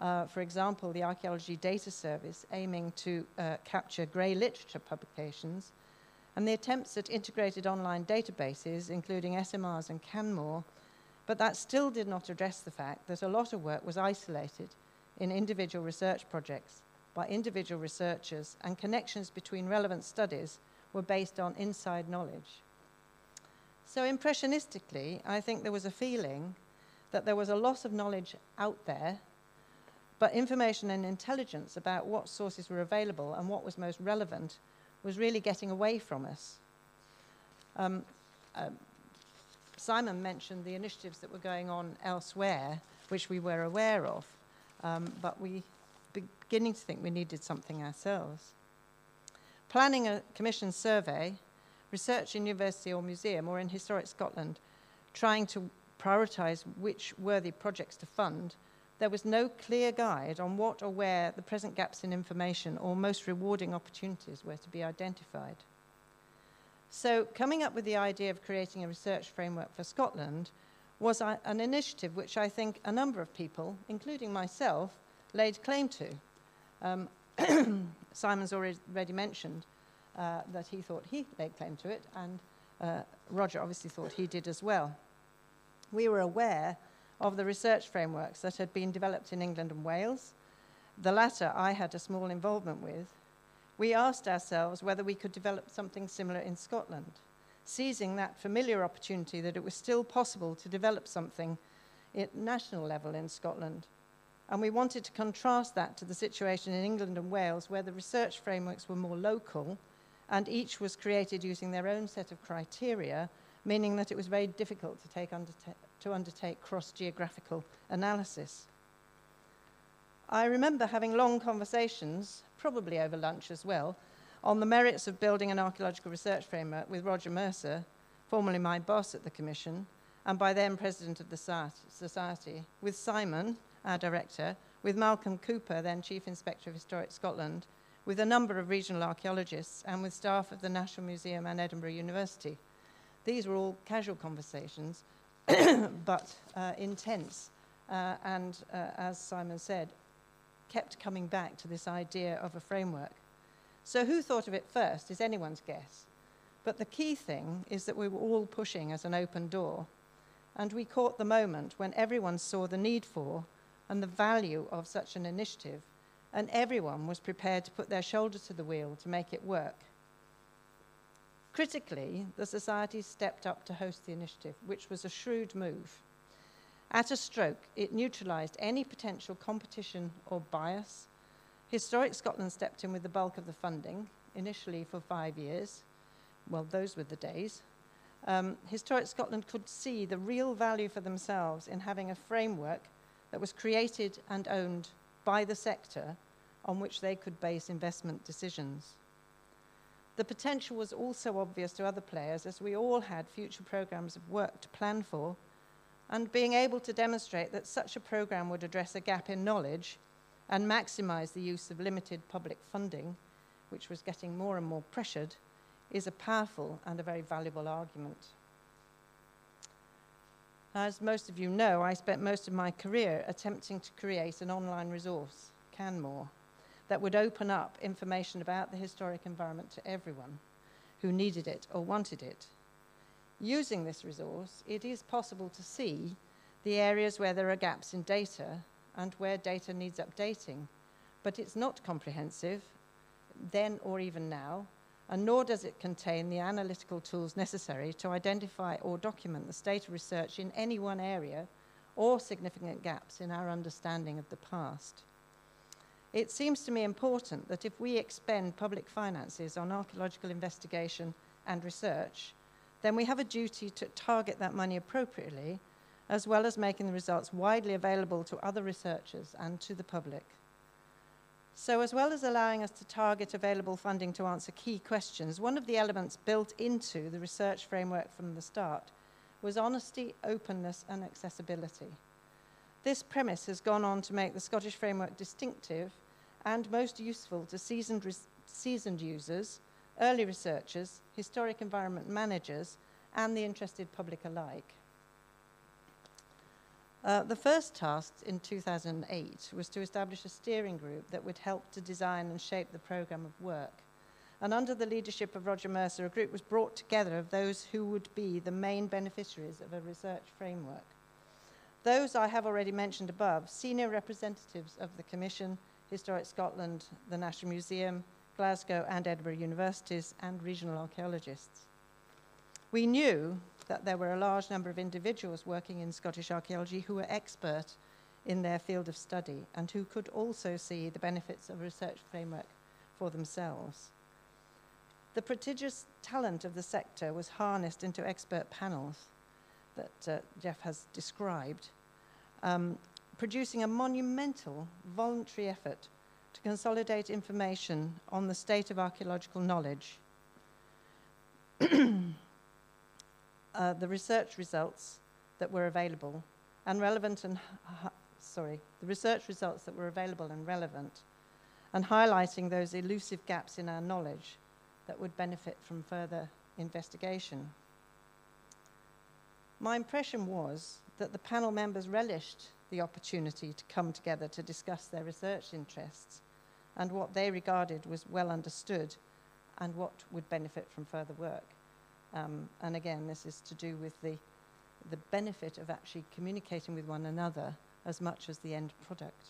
Uh, for example, the Archaeology Data Service aiming to uh, capture grey literature publications, and the attempts at integrated online databases, including SMRs and Canmore, but that still did not address the fact that a lot of work was isolated in individual research projects by individual researchers, and connections between relevant studies were based on inside knowledge. So, impressionistically, I think there was a feeling that there was a loss of knowledge out there, but information and intelligence about what sources were available and what was most relevant was really getting away from us. Um, um, Simon mentioned the initiatives that were going on elsewhere, which we were aware of, um, but we beginning to think we needed something ourselves. Planning a commission survey, research in university or museum or in historic Scotland, trying to prioritise which worthy projects to fund, there was no clear guide on what or where the present gaps in information or most rewarding opportunities were to be identified. So, coming up with the idea of creating a research framework for Scotland was an initiative which I think a number of people, including myself, laid claim to. Um, [clears throat] Simon's already mentioned uh, that he thought he laid claim to it, and uh, Roger obviously thought he did as well. we were aware of the research frameworks that had been developed in England and Wales. The latter I had a small involvement with. We asked ourselves whether we could develop something similar in Scotland, seizing that familiar opportunity that it was still possible to develop something at national level in Scotland. And we wanted to contrast that to the situation in England and Wales, where the research frameworks were more local and each was created using their own set of criteria, meaning that it was very difficult to, underta- to undertake cross geographical analysis. I remember having long conversations, probably over lunch as well, on the merits of building an archaeological research framework with Roger Mercer, formerly my boss at the Commission, and by then president of the Society, with Simon, our director, with Malcolm Cooper, then Chief Inspector of Historic Scotland, with a number of regional archaeologists, and with staff of the National Museum and Edinburgh University. These were all casual conversations, [coughs] but uh, intense, uh, and uh, as Simon said, kept coming back to this idea of a framework. So, who thought of it first is anyone's guess. But the key thing is that we were all pushing at an open door, and we caught the moment when everyone saw the need for and the value of such an initiative, and everyone was prepared to put their shoulder to the wheel to make it work. Critically, the Society stepped up to host the initiative, which was a shrewd move. At a stroke, it neutralised any potential competition or bias. Historic Scotland stepped in with the bulk of the funding, initially for five years. Well, those were the days. Um, Historic Scotland could see the real value for themselves in having a framework that was created and owned by the sector on which they could base investment decisions. The potential was also obvious to other players as we all had future programs of work to plan for and being able to demonstrate that such a program would address a gap in knowledge and maximize the use of limited public funding, which was getting more and more pressured, is a powerful and a very valuable argument. As most of you know, I spent most of my career attempting to create an online resource, Canmore, that would open up information about the historic environment to everyone who needed it or wanted it. Using this resource, it is possible to see the areas where there are gaps in data and where data needs updating, but it's not comprehensive, then or even now, and nor does it contain the analytical tools necessary to identify or document the state of research in any one area or significant gaps in our understanding of the past. It seems to me important that if we expend public finances on archaeological investigation and research, then we have a duty to target that money appropriately, as well as making the results widely available to other researchers and to the public. So, as well as allowing us to target available funding to answer key questions, one of the elements built into the research framework from the start was honesty, openness, and accessibility. This premise has gone on to make the Scottish framework distinctive and most useful to seasoned, seasoned users early researchers, historic environment managers, and the interested public alike. Uh, the first task in 2008 was to establish a steering group that would help to design and shape the programme of work. And under the leadership of Roger Mercer, a group was brought together of those who would be the main beneficiaries of a research framework. Those I have already mentioned above, senior representatives of the Commission, Historic Scotland, the National Museum, Glasgow and Edinburgh universities, and regional archaeologists. We knew that there were a large number of individuals working in Scottish archaeology who were expert in their field of study and who could also see the benefits of a research framework for themselves. The prodigious talent of the sector was harnessed into expert panels that uh, Jeff has described, um, producing a monumental voluntary effort to consolidate information on the state of archaeological knowledge. [clears throat] uh, the research results that were available and relevant and sorry, the research results that were available and relevant, and highlighting those elusive gaps in our knowledge that would benefit from further investigation. My impression was that the panel members relished the opportunity to come together to discuss their research interests and what they regarded was well understood and what would benefit from further work. Um, and again, this is to do with the the benefit of actually communicating with one another as much as the end product.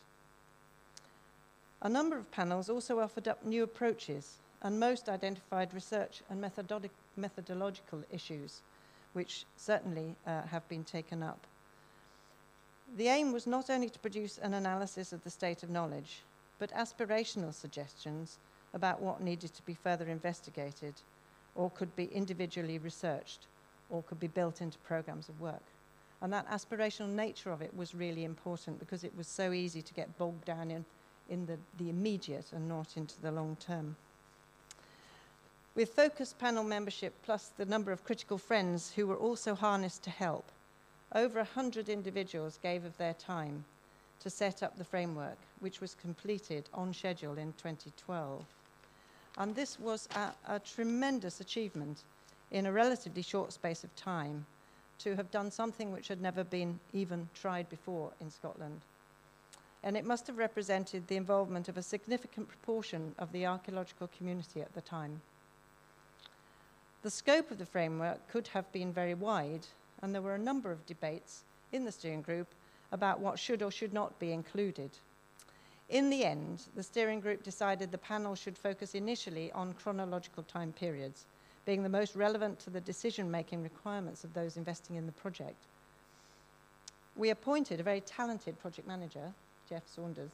A number of panels also offered up new approaches, and most identified research and methodological issues, which certainly uh, have been taken up. The aim was not only to produce an analysis of the state of knowledge, but aspirational suggestions about what needed to be further investigated or could be individually researched or could be built into programs of work. And that aspirational nature of it was really important because it was so easy to get bogged down in, in the, the immediate and not into the long term. With focused panel membership plus the number of critical friends who were also harnessed to help, over 100 individuals gave of their time to set up the framework, which was completed on schedule in 2012. And this was a, a tremendous achievement in a relatively short space of time to have done something which had never been even tried before in Scotland. And it must have represented the involvement of a significant proportion of the archaeological community at the time. The scope of the framework could have been very wide, and there were a number of debates in the steering group about what should or should not be included. In the end, the steering group decided the panel should focus initially on chronological time periods, being the most relevant to the decision making requirements of those investing in the project. We appointed a very talented project manager, Jeff Sanders,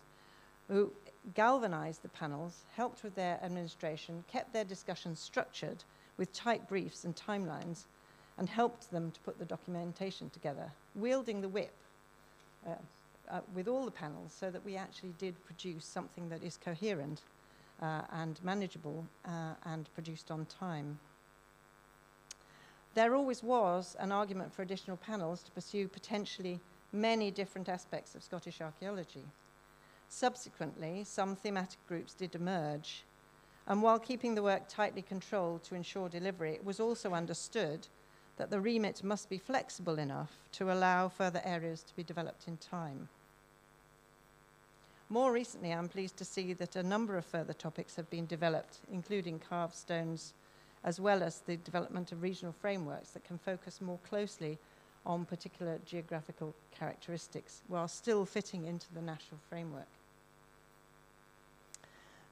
who galvanized the panels, helped with their administration, kept their discussions structured with tight briefs and timelines, and helped them to put the documentation together, wielding the whip uh, uh, with all the panels so that we actually did produce something that is coherent uh, and manageable uh, and produced on time. There always was an argument for additional panels to pursue potentially many different aspects of Scottish archaeology. Subsequently, some thematic groups did emerge, and while keeping the work tightly controlled to ensure delivery, it was also understood that the remit must be flexible enough to allow further areas to be developed in time. More recently, I'm pleased to see that a number of further topics have been developed, including carved stones, as well as the development of regional frameworks that can focus more closely on particular geographical characteristics while still fitting into the national framework.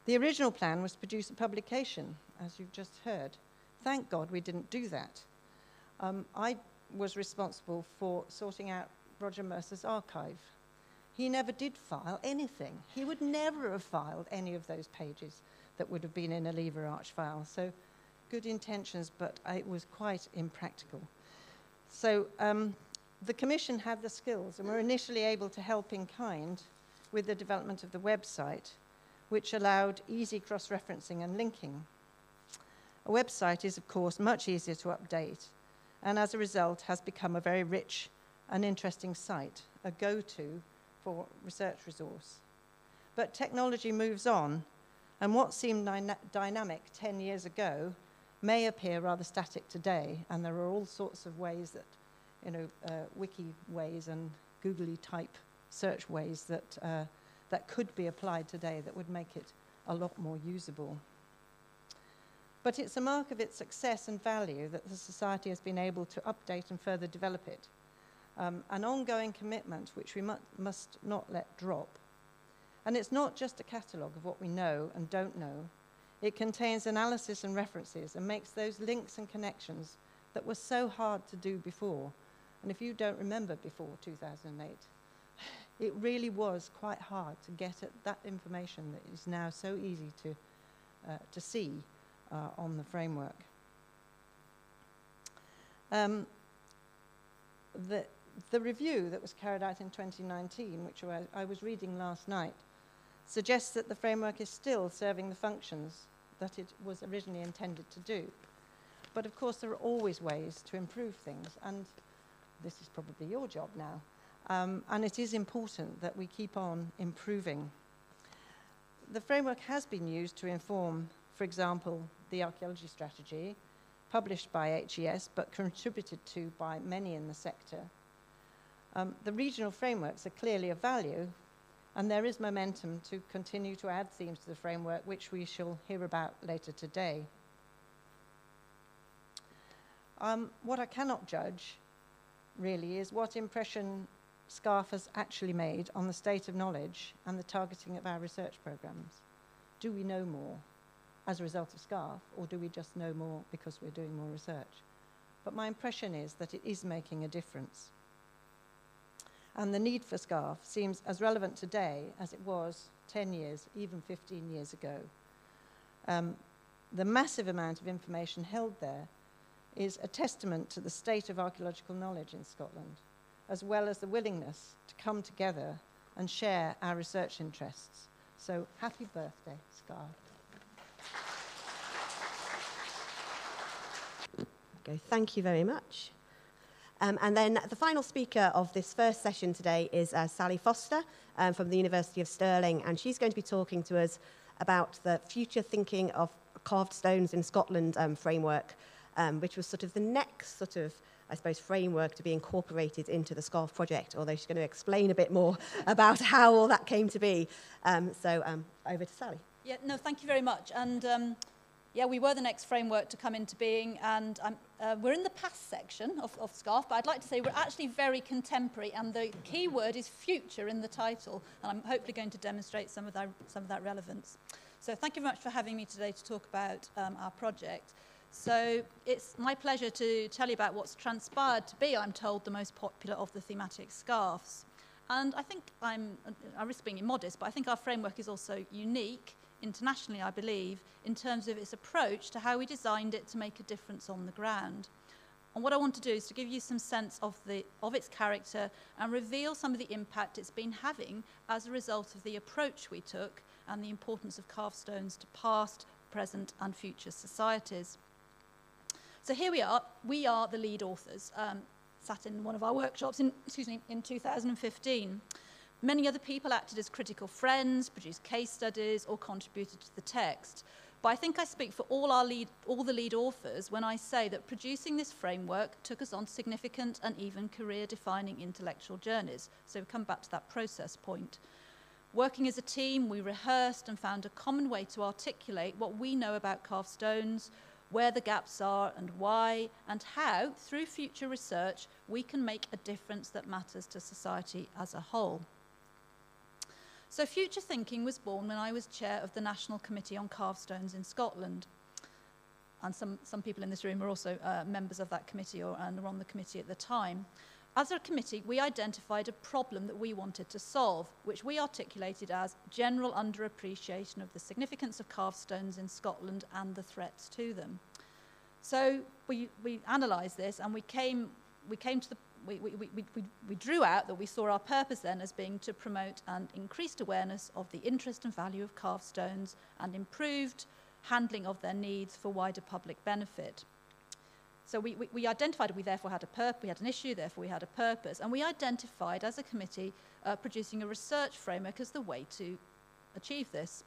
The original plan was to produce a publication, as you've just heard. Thank God we didn't do that. Um, I was responsible for sorting out Roger Mercer's archive. He never did file anything. He would never have filed any of those pages that would have been in a lever arch file. So good intentions, but it was quite impractical. So um, the Commission had the skills and were initially able to help in kind with the development of the website, which allowed easy cross-referencing and linking. A website is, of course, much easier to update, and as a result has become a very rich and interesting site, a go-to for research resource. But technology moves on, and what seemed dyna dynamic 10 years ago may appear rather static today, and there are all sorts of ways that, you know, uh, wiki ways and googly type search ways that, uh, that could be applied today that would make it a lot more usable. But it's a mark of its success and value that the Society has been able to update and further develop it. Um, an ongoing commitment which we mu must not let drop. And it's not just a catalogue of what we know and don't know, it contains analysis and references and makes those links and connections that were so hard to do before. And if you don't remember before 2008, [sighs] it really was quite hard to get at that information that is now so easy to, uh, to see uh, on the framework. Um, the, the review that was carried out in 2019, which I, was reading last night, suggests that the framework is still serving the functions that it was originally intended to do. But of course, there are always ways to improve things, and this is probably your job now. Um, and it is important that we keep on improving. The framework has been used to inform, for example, the archaeology strategy, published by HES but contributed to by many in the sector. Um, the regional frameworks are clearly of value, and there is momentum to continue to add themes to the framework, which we shall hear about later today. Um, what I cannot judge really is what impression SCARF has actually made on the state of knowledge and the targeting of our research programs. Do we know more as a result of SCARF, or do we just know more because we're doing more research? But my impression is that it is making a difference. And the need for SCARF seems as relevant today as it was 10 years, even 15 years ago. Um, the massive amount of information held there is a testament to the state of archaeological knowledge in Scotland, as well as the willingness to come together and share our research interests. So happy birthday, SCAR. Okay, thank you very much. Um, and then the final speaker of this first session today is uh, Sally Foster um, from the University of Stirling, and she's going to be talking to us about the future thinking of carved stones in Scotland um, framework, um, which was sort of the next sort of, I suppose, framework to be incorporated into the SCARF project, although she's going to explain a bit more [laughs] about how all that came to be. Um, so um, over to Sally. Yeah, no, thank you very much. And yeah, we were the next framework to come into being, and um, uh, we're in the past section of, of SCARF, but I'd like to say we're actually very contemporary, and the key word is future in the title, and I'm hopefully going to demonstrate some of that, some of that relevance. So thank you very much for having me today to talk about um, our project. So it's my pleasure to tell you about what's transpired to be, I'm told, the most popular of the thematic scarves. And I think I'm, I risk being immodest, but I think our framework is also unique internationally, I believe, in terms of its approach to how we designed it to make a difference on the ground. And what I want to do is to give you some sense of, the, of its character and reveal some of the impact it's been having as a result of the approach we took and the importance of carved stones to past, present and future societies. So here we are, we are the lead authors, um, sat in one of our workshops in, excuse me, in 2015. Many other people acted as critical friends, produced case studies, or contributed to the text. But I think I speak for all, our lead, all the lead authors when I say that producing this framework took us on significant and even career-defining intellectual journeys. So we come back to that process point. Working as a team, we rehearsed and found a common way to articulate what we know about carved stones, where the gaps are and why, and how, through future research, we can make a difference that matters to society as a whole. So future thinking was born when I was chair of the National Committee on Carved Stones in Scotland. And some, some people in this room are also uh, members of that committee or, and were on the committee at the time. As a committee, we identified a problem that we wanted to solve, which we articulated as general underappreciation of the significance of carved stones in Scotland and the threats to them. So we, we analysed this and we came, we came to the we, we, we, we, drew out that we saw our purpose then as being to promote an increased awareness of the interest and value of carved stones and improved handling of their needs for wider public benefit. So we, we, we identified we therefore had a purpose, we had an issue, therefore we had a purpose, and we identified as a committee uh, producing a research framework as the way to achieve this.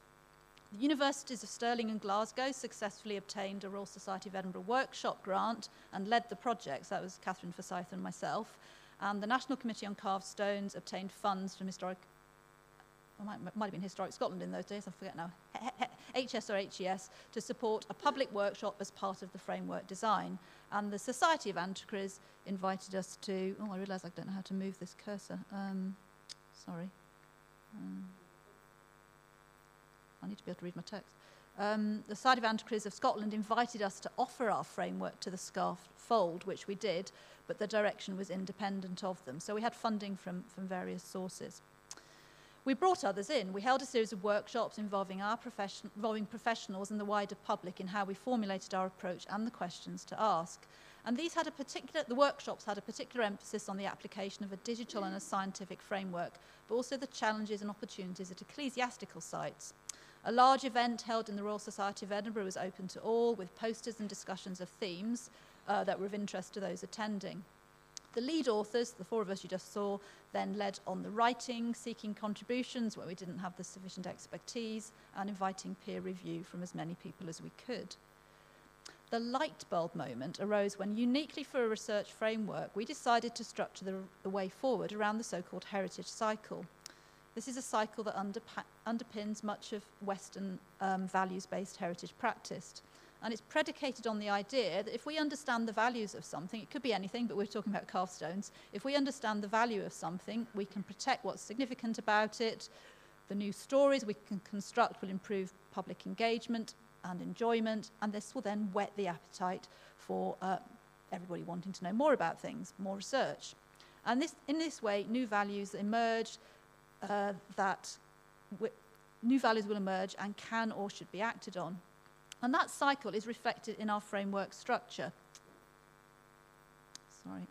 The Universities of Stirling and Glasgow successfully obtained a Royal Society of Edinburgh workshop grant and led the projects. That was Katherine Forsyth and myself. And the National Committee on Carved Stones obtained funds from Historic, might, might have been Historic Scotland in those days, I forget now, [laughs] HS or HES, to support a public workshop as part of the framework design. And the Society of Antiquaries invited us to, oh, I realise I don't know how to move this cursor. Um, sorry. Um, I need to be able to read my text. Um, the Society of Antiquaries of Scotland invited us to offer our framework to the SCARF fold, which we did, but the direction was independent of them. So we had funding from, from various sources. We brought others in. We held a series of workshops involving, our profession, involving professionals and the wider public in how we formulated our approach and the questions to ask. And these had a particular, the workshops had a particular emphasis on the application of a digital and a scientific framework, but also the challenges and opportunities at ecclesiastical sites – A large event held in the Royal Society of Edinburgh was open to all with posters and discussions of themes uh, that were of interest to those attending. The lead authors, the four of us you just saw, then led on the writing, seeking contributions where we didn't have the sufficient expertise, and inviting peer review from as many people as we could. The light bulb moment arose when, uniquely for a research framework, we decided to structure the, the way forward around the so called heritage cycle. This is a cycle that underpins much of Western um, values-based heritage practice. And it's predicated on the idea that if we understand the values of something, it could be anything, but we're talking about calf stones, if we understand the value of something, we can protect what's significant about it, the new stories we can construct will improve public engagement and enjoyment, and this will then whet the appetite for uh, everybody wanting to know more about things, more research. And this, in this way, new values emerge uh, that new values will emerge and can or should be acted on. And that cycle is reflected in our framework structure. Sorry.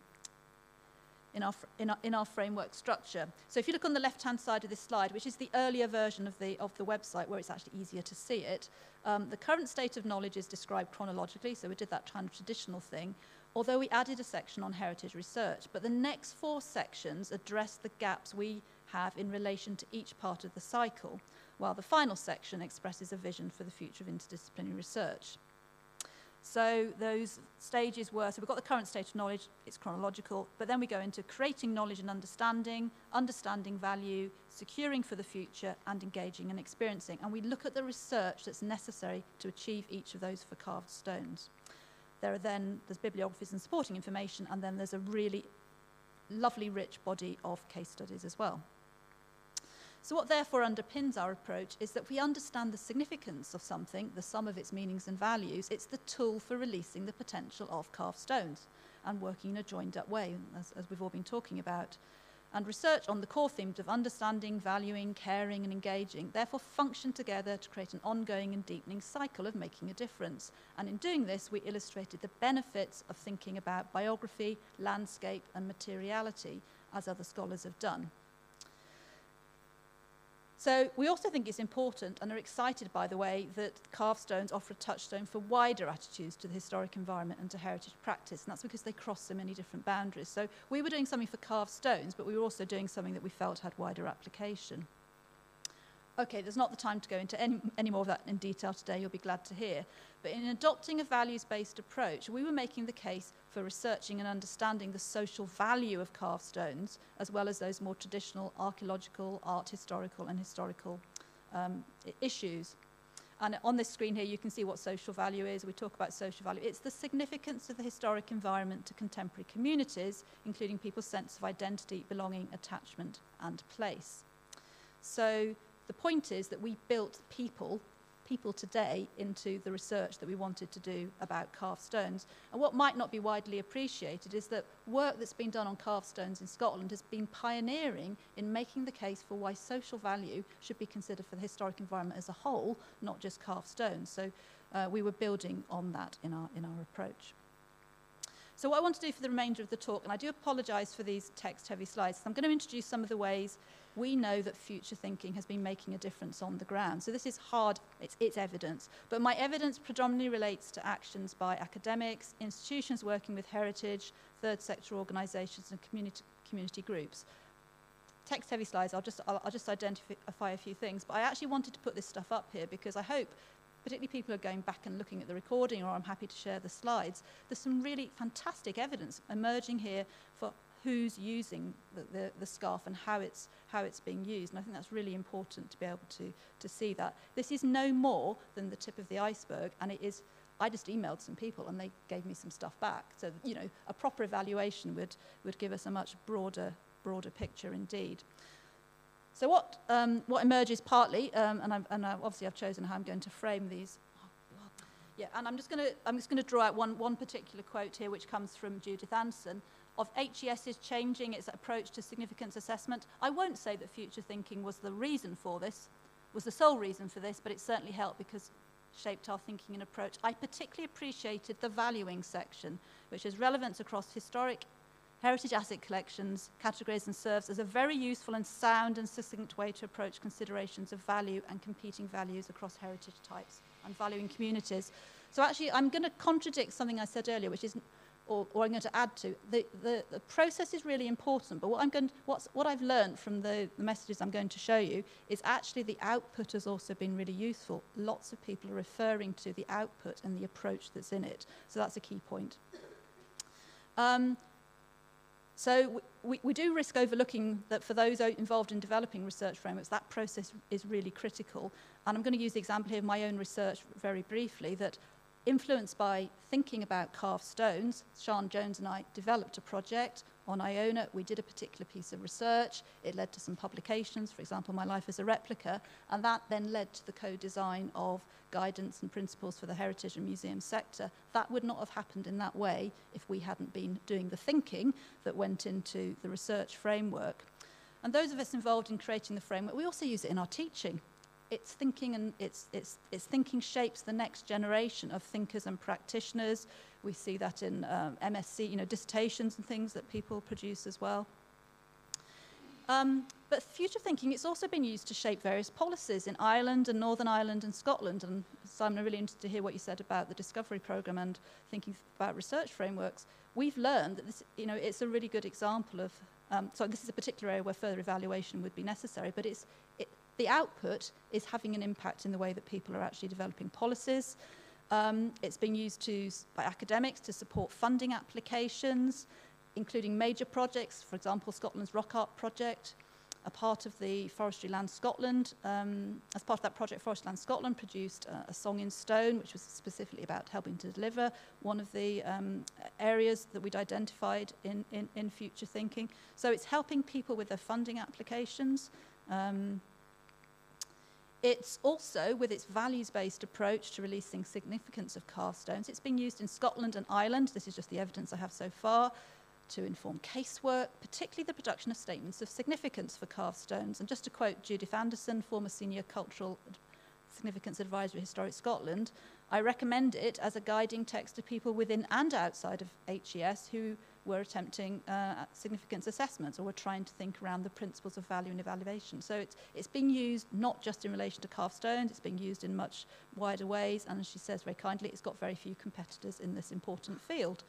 In our, in, our, in our framework structure. So if you look on the left-hand side of this slide, which is the earlier version of the, of the website where it's actually easier to see it, um, the current state of knowledge is described chronologically, so we did that kind of traditional thing, although we added a section on heritage research. But the next four sections address the gaps we have in relation to each part of the cycle, while the final section expresses a vision for the future of interdisciplinary research. So those stages were, so we've got the current state of knowledge, it's chronological, but then we go into creating knowledge and understanding, understanding value, securing for the future, and engaging and experiencing. And we look at the research that's necessary to achieve each of those for carved stones. There are then, there's bibliographies and supporting information, and then there's a really lovely rich body of case studies as well. So, what therefore underpins our approach is that we understand the significance of something, the sum of its meanings and values. It's the tool for releasing the potential of carved stones and working in a joined up way, as, as we've all been talking about. And research on the core themes of understanding, valuing, caring, and engaging therefore function together to create an ongoing and deepening cycle of making a difference. And in doing this, we illustrated the benefits of thinking about biography, landscape, and materiality, as other scholars have done. So we also think it's important and are excited by the way that carved stones offer a touchstone for wider attitudes to the historic environment and to heritage practice. And that's because they cross so many different boundaries. So we were doing something for carved stones, but we were also doing something that we felt had wider application. Okay, there's not the time to go into any, any more of that in detail today, you'll be glad to hear. But in adopting a values based approach, we were making the case for researching and understanding the social value of carved stones, as well as those more traditional archaeological, art historical, and historical um, issues. And on this screen here, you can see what social value is. We talk about social value. It's the significance of the historic environment to contemporary communities, including people's sense of identity, belonging, attachment, and place. So the point is that we built people, people today, into the research that we wanted to do about carved stones. And what might not be widely appreciated is that work that's been done on carved stones in Scotland has been pioneering in making the case for why social value should be considered for the historic environment as a whole, not just carved stones. So uh, we were building on that in our, in our approach. So what I want to do for the remainder of the talk, and I do apologise for these text-heavy slides, I'm going to introduce some of the ways we know that future thinking has been making a difference on the ground. So this is hard, it's, it's evidence. But my evidence predominantly relates to actions by academics, institutions working with heritage, third sector organisations and community, community groups. Text heavy slides, I'll just, I'll, I'll just identify a few things. But I actually wanted to put this stuff up here because I hope particularly people are going back and looking at the recording, or I'm happy to share the slides, there's some really fantastic evidence emerging here for who's using the, the, the, scarf and how it's, how it's being used. And I think that's really important to be able to, to see that. This is no more than the tip of the iceberg, and it is, I just emailed some people and they gave me some stuff back. So, you know, a proper evaluation would, would give us a much broader, broader picture indeed. So what, um, what emerges partly, um, and, I'm, and I've, obviously I've chosen how I'm going to frame these Yeah, and I'm just going to I'm just going to draw out one one particular quote here, which comes from Judith Anson, of HES's changing its approach to significance assessment. I won't say that future thinking was the reason for this, was the sole reason for this, but it certainly helped because shaped our thinking and approach. I particularly appreciated the valuing section, which has relevance across historic heritage asset collections categories and serves as a very useful and sound and succinct way to approach considerations of value and competing values across heritage types and valuing communities. So actually, I'm going to contradict something I said earlier, which is or, or I'm going to add to. The, the, the process is really important, but what, I'm going to, what's, what I've learned from the, the messages I'm going to show you is actually the output has also been really useful. Lots of people are referring to the output and the approach that's in it. So that's a key point. Um, so we, we do risk overlooking that for those involved in developing research frameworks, that process is really critical. And I'm going to use the example here of my own research very briefly, that influenced by thinking about carved stones, Sean Jones and I developed a project on Iona. We did a particular piece of research. It led to some publications, for example, My Life as a Replica, and that then led to the co-design of guidance and principles for the heritage and museum sector. That would not have happened in that way if we hadn't been doing the thinking that went into the research framework. And those of us involved in creating the framework, we also use it in our teaching. It's thinking and it's, it's, it's thinking shapes the next generation of thinkers and practitioners. We see that in um, MSc, you know, dissertations and things that people produce as well. Um, but future thinking, it's also been used to shape various policies in Ireland and Northern Ireland and Scotland. And Simon, I'm really interested to hear what you said about the Discovery Programme and thinking about research frameworks. We've learned that this, you know, it's a really good example of, um, so this is a particular area where further evaluation would be necessary, but it's, it, the output is having an impact in the way that people are actually developing policies. Um, it's being used to, by academics to support funding applications, including major projects, for example, Scotland's Rock Art Project, a part of the Forestry Land Scotland. Um, as part of that project, Forestry Land Scotland produced uh, a song in stone, which was specifically about helping to deliver one of the um, areas that we'd identified in, in, in future thinking. So it's helping people with their funding applications. Um, It's also, with its values-based approach to releasing significance of car stones, it's been used in Scotland and Ireland, this is just the evidence I have so far, to inform casework, particularly the production of statements of significance for carved stones. And just to quote Judith Anderson, former Senior Cultural Significance Advisory Historic Scotland, I recommend it as a guiding text to people within and outside of HES who were attempting uh, significance assessments or were trying to think around the principles of value and evaluation. So it's, it's being used not just in relation to carved stones, it's being used in much wider ways. And as she says very kindly, it's got very few competitors in this important field.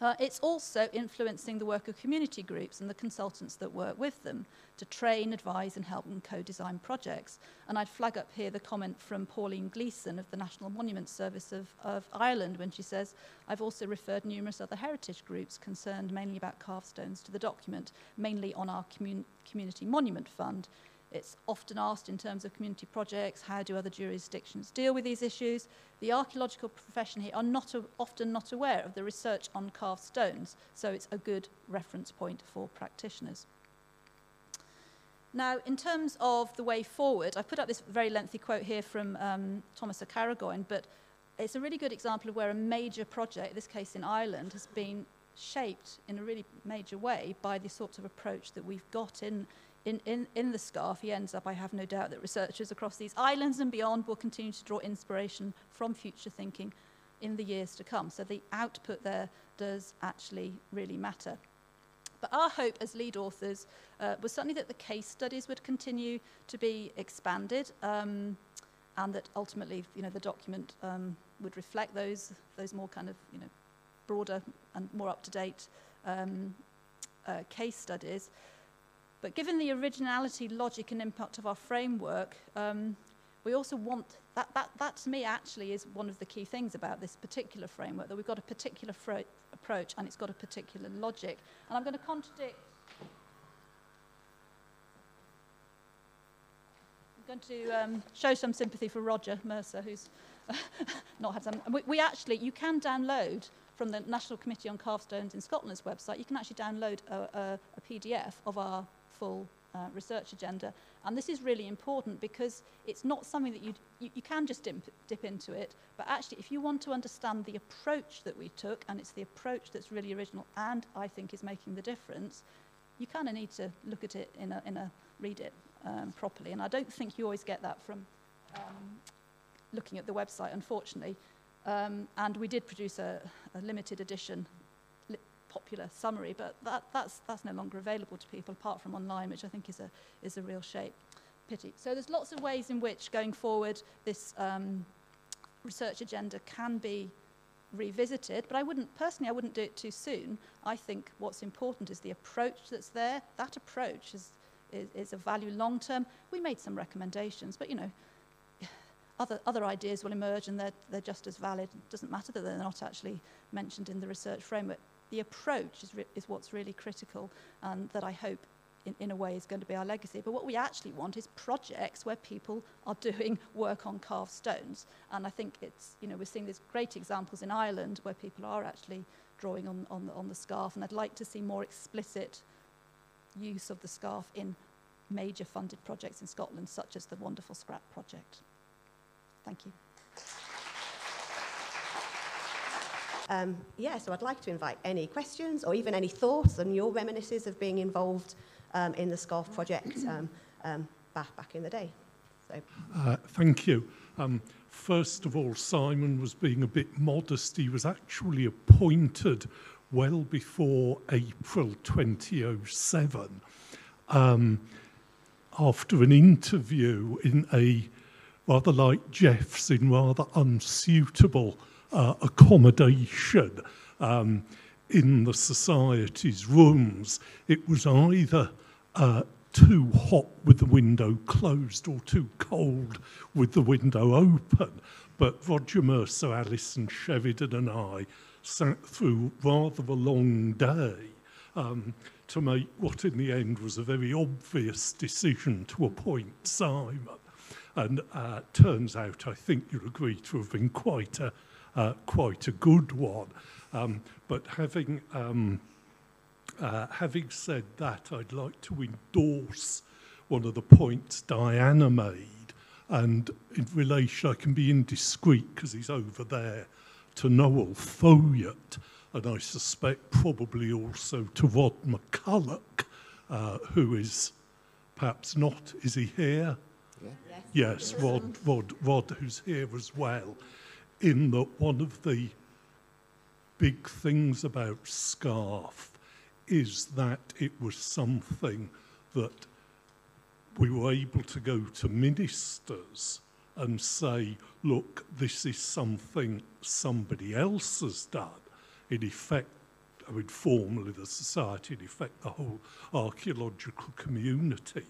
Uh, it's also influencing the work of community groups and the consultants that work with them to train, advise and help them co-design projects. And I'd flag up here the comment from Pauline Gleeson of the National Monument Service of, of Ireland when she says, I've also referred numerous other heritage groups concerned mainly about carved stones to the document, mainly on our commun community monument fund It's often asked in terms of community projects, how do other jurisdictions deal with these issues? The archaeological profession here are not a, often not aware of the research on carved stones, so it's a good reference point for practitioners. Now, in terms of the way forward, I put up this very lengthy quote here from um, Tomás Ó Carragáin, but it's a really good example of where a major project, this case in Ireland, has been shaped in a really major way by the sorts of approach that we've got in, in, in, in the scarf, he ends up, I have no doubt that researchers across these islands and beyond will continue to draw inspiration from future thinking in the years to come. So the output there does actually really matter. But our hope as lead authors uh, was certainly that the case studies would continue to be expanded um, and that ultimately, you know, the document um, would reflect those, those more kind of, you know, broader and more up-to-date um, uh, case studies. But given the originality, logic and impact of our framework, um, we also want, that, that, that to me actually is one of the key things about this particular framework, that we've got a particular approach and it's got a particular logic. And I'm going to contradict I'm going to um, show some sympathy for Roger Mercer, who's [laughs] not had some. We, we, actually, you can download from the National Committee on Carved Stones in Scotland's website, you can actually download a, a, a PDF of our full uh, research agenda. And this is really important because it's not something that you, you, you can just dip, dip into it, but actually if you want to understand the approach that we took, and it's the approach that's really original and I think is making the difference, you kind of need to look at it in a, in a read it um, properly. And I don't think you always get that from um, looking at the website, unfortunately. Um, and we did produce a, a limited edition popular summary, but that, that's, that's no longer available to people apart from online, which I think is a, is a real shape pity. So there's lots of ways in which going forward this um, research agenda can be revisited, but I wouldn't, personally, I wouldn't do it too soon. I think what's important is the approach that's there. That approach is, is, is of value long term. We made some recommendations, but you know, [sighs] other, other ideas will emerge and they're, they're just as valid. It doesn't matter that they're not actually mentioned in the research framework the approach is, is what's really critical and that I hope in, in a way is going to be our legacy. But what we actually want is projects where people are doing [laughs] work on carved stones. And I think it's, you know, we're seeing these great examples in Ireland where people are actually drawing on, on, the, on the scarf. And I'd like to see more explicit use of the scarf in major funded projects in Scotland, such as the Wonderful Scrap project. Thank you. Um, yeah, so I'd like to invite any questions or even any thoughts on your reminiscences of being involved um, in the SCARF project [clears throat] um, um, back, back in the day. So, Uh, thank you. Um, first of all, Simon was being a bit modest. He was actually appointed well before April 2007 um, after an interview in a rather like Jeff's in rather unsuitable uh, accommodation um, in the society's rooms. It was either uh, too hot with the window closed or too cold with the window open. But Roger Mercer, Alison Sheridan and I sat through rather a long day um, to make what in the end was a very obvious decision to appoint Simon. And uh, turns out, I think you'll agree, to have been quite a uh, quite a good one. Um, but having, um, uh, having said that, I'd like to endorse one of the points Diana made. And in relation, I can be indiscreet because he's over there, to Noel Foyot, and I suspect probably also to Rod McCulloch, uh, who is perhaps not, is he here? Yeah. Yes, yes Rod, Rod, Rod, who's here as well. In that one of the big things about Scarf is that it was something that we were able to go to ministers and say, look, this is something somebody else has done. In effect, I mean, formally the society, in effect, the whole archaeological community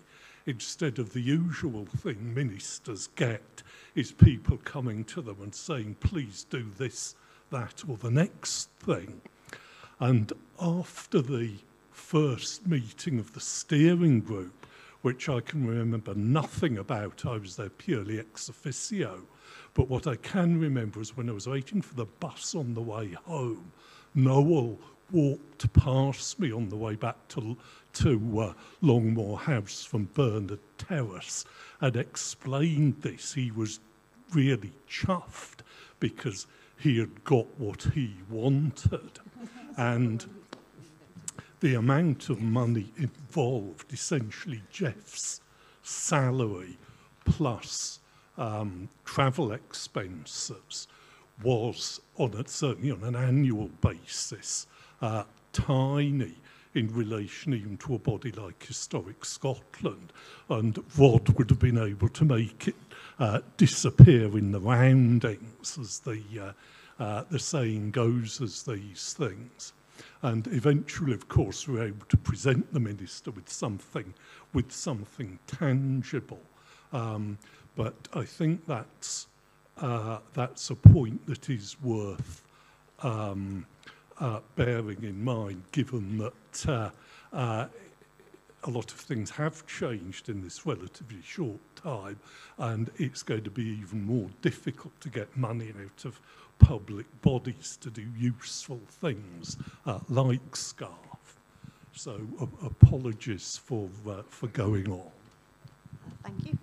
instead of the usual thing ministers get is people coming to them and saying, please do this, that, or the next thing. And after the first meeting of the steering group, which I can remember nothing about, I was there purely ex officio. But what I can remember is when I was waiting for the bus on the way home, Noel walked past me on the way back to, to uh, Longmore House from Bernard Terrace and explained this. He was really chuffed because he had got what he wanted. [laughs] and the amount of money involved, essentially Jeff's salary plus um, travel expenses, was on a, certainly on an annual basis uh, tiny in relation even to a body like Historic Scotland and what would have been able to make it uh, disappear in the roundings, as the, uh, uh, the saying goes, as these things. And eventually, of course, we were able to present the minister with something, with something tangible. Um, but I think that's, uh, that's a point that is worth um, uh, bearing in mind, given that uh, uh, a lot of things have changed in this relatively short time, and it's going to be even more difficult to get money out of public bodies to do useful things uh, like SCARF. So uh, apologies for, uh, for going on. thank you.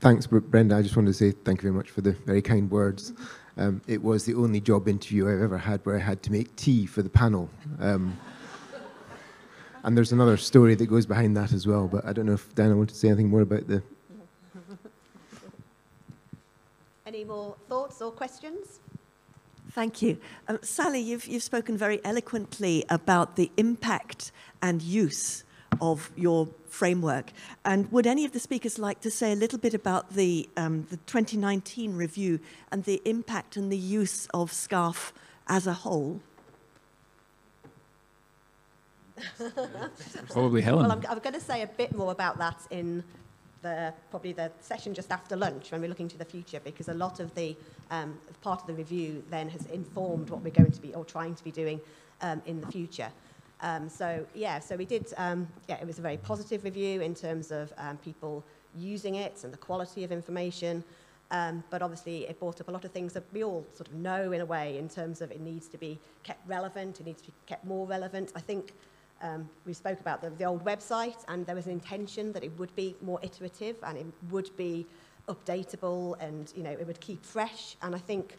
Thanks, Brendan. I just wanted to say thank you very much for the very kind words. Um, it was the only job interview I've ever had where I had to make tea for the panel. Um, and there's another story that goes behind that as well, but I don't know if Diana wanted to say anything more about the. Any more thoughts or questions? Thank you. Um, Sally, you've, you've spoken very eloquently about the impact and use of your framework. And would any of the speakers like to say a little bit about the, um, the 2019 review and the impact and the use of SCARF as a whole? [laughs] Probably Helen. Well, I'm, I'm going to say a bit more about that in the probably the session just after lunch when we're looking to the future, because a lot of the um, part of the review then has informed what we're going to be or trying to be doing um, in the future. Um, so yeah, so we did, um, yeah, it was a very positive review in terms of um, people using it and the quality of information. Um, but obviously it brought up a lot of things that we all sort of know in a way in terms of it needs to be kept relevant, it needs to be kept more relevant. I think um, we spoke about the, the old website and there was an intention that it would be more iterative and it would be updatable and you know it would keep fresh and I think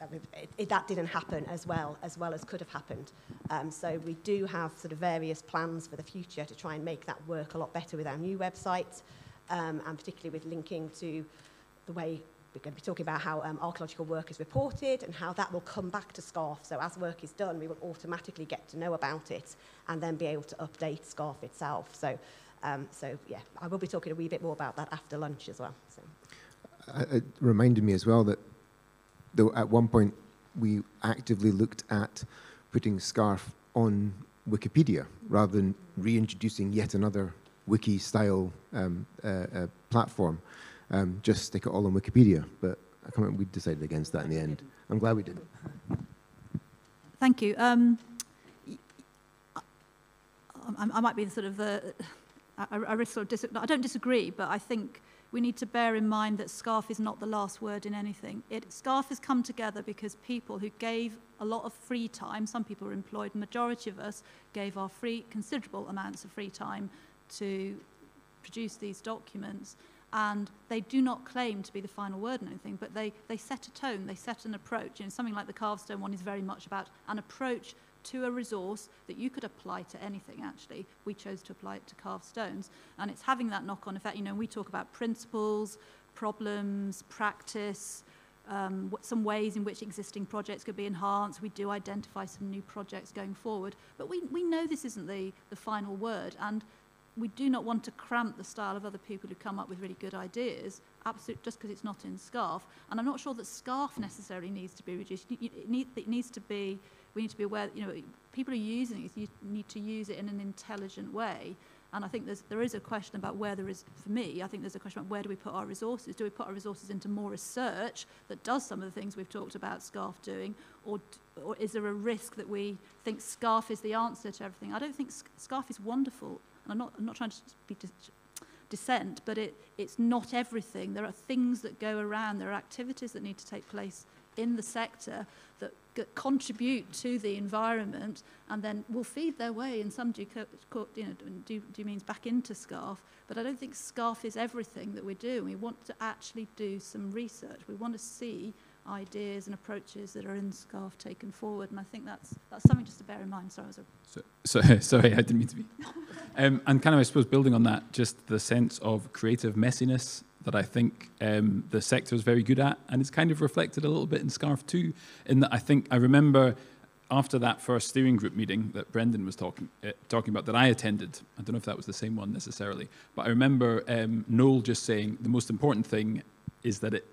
it, it, that didn't happen as well as well as could have happened. Um, so we do have sort of various plans for the future to try and make that work a lot better with our new website, um, and particularly with linking to the way we're going to be talking about how um, archaeological work is reported and how that will come back to SCARF. So as work is done, we will automatically get to know about it and then be able to update SCARF itself. So, um, so yeah, I will be talking a wee bit more about that after lunch as well. So. Uh, it reminded me as well that though at one point we actively looked at putting Scarf on Wikipedia rather than reintroducing yet another wiki style um, uh, uh, platform. Um, just stick it all on Wikipedia. But I can't we decided against that in the end. I'm glad we did. Thank you. Um, I, I might be the sort of uh, I, I, sort of I don't disagree, but I think we need to bear in mind that SCARF is not the last word in anything. It, SCARF has come together because people who gave a lot of free time, some people were employed, majority of us gave our free, considerable amounts of free time to produce these documents. And they do not claim to be the final word in anything, but they, they set a tone, they set an approach. You know, something like the Carved Stone one is very much about an approach to a resource that you could apply to anything actually. We chose to apply it to carved stones. And it's having that knock-on effect. You know, we talk about principles, problems, practice, um, what, some ways in which existing projects could be enhanced. We do identify some new projects going forward. But we, we know this isn't the, the final word. And we do not want to cramp the style of other people who come up with really good ideas, absolute, just because it's not in SCARF. And I'm not sure that SCARF necessarily needs to be reduced. It, need, it needs to be, we need to be aware, you know, people are using it, you need to use it in an intelligent way. And I think there's, there is a question about where there is, for me, I think there's a question about where do we put our resources? Do we put our resources into more research that does some of the things we've talked about SCARF doing? Or, or is there a risk that we think SCARF is the answer to everything? I don't think SCARF is wonderful. And I'm not, I'm not trying to be dissent, but it, it's not everything. There are things that go around. There are activities that need to take place in the sector that contribute to the environment and then will feed their way in some due, you know, due, due means back into SCARF. But I don't think SCARF is everything that we do. We want to actually do some research. We want to see ideas and approaches that are in SCARF taken forward. And I think that's, that's something just to bear in mind. Sorry, I was a... so, so, [laughs] sorry, I didn't mean to be. [laughs] um, and kind of, I suppose, building on that, just the sense of creative messiness that I think um, the sector is very good at. And it's kind of reflected a little bit in SCARF too, in that I think I remember after that first steering group meeting that Brendan was talking uh, talking about that I attended, I don't know if that was the same one necessarily, but I remember um, Noel just saying the most important thing is that it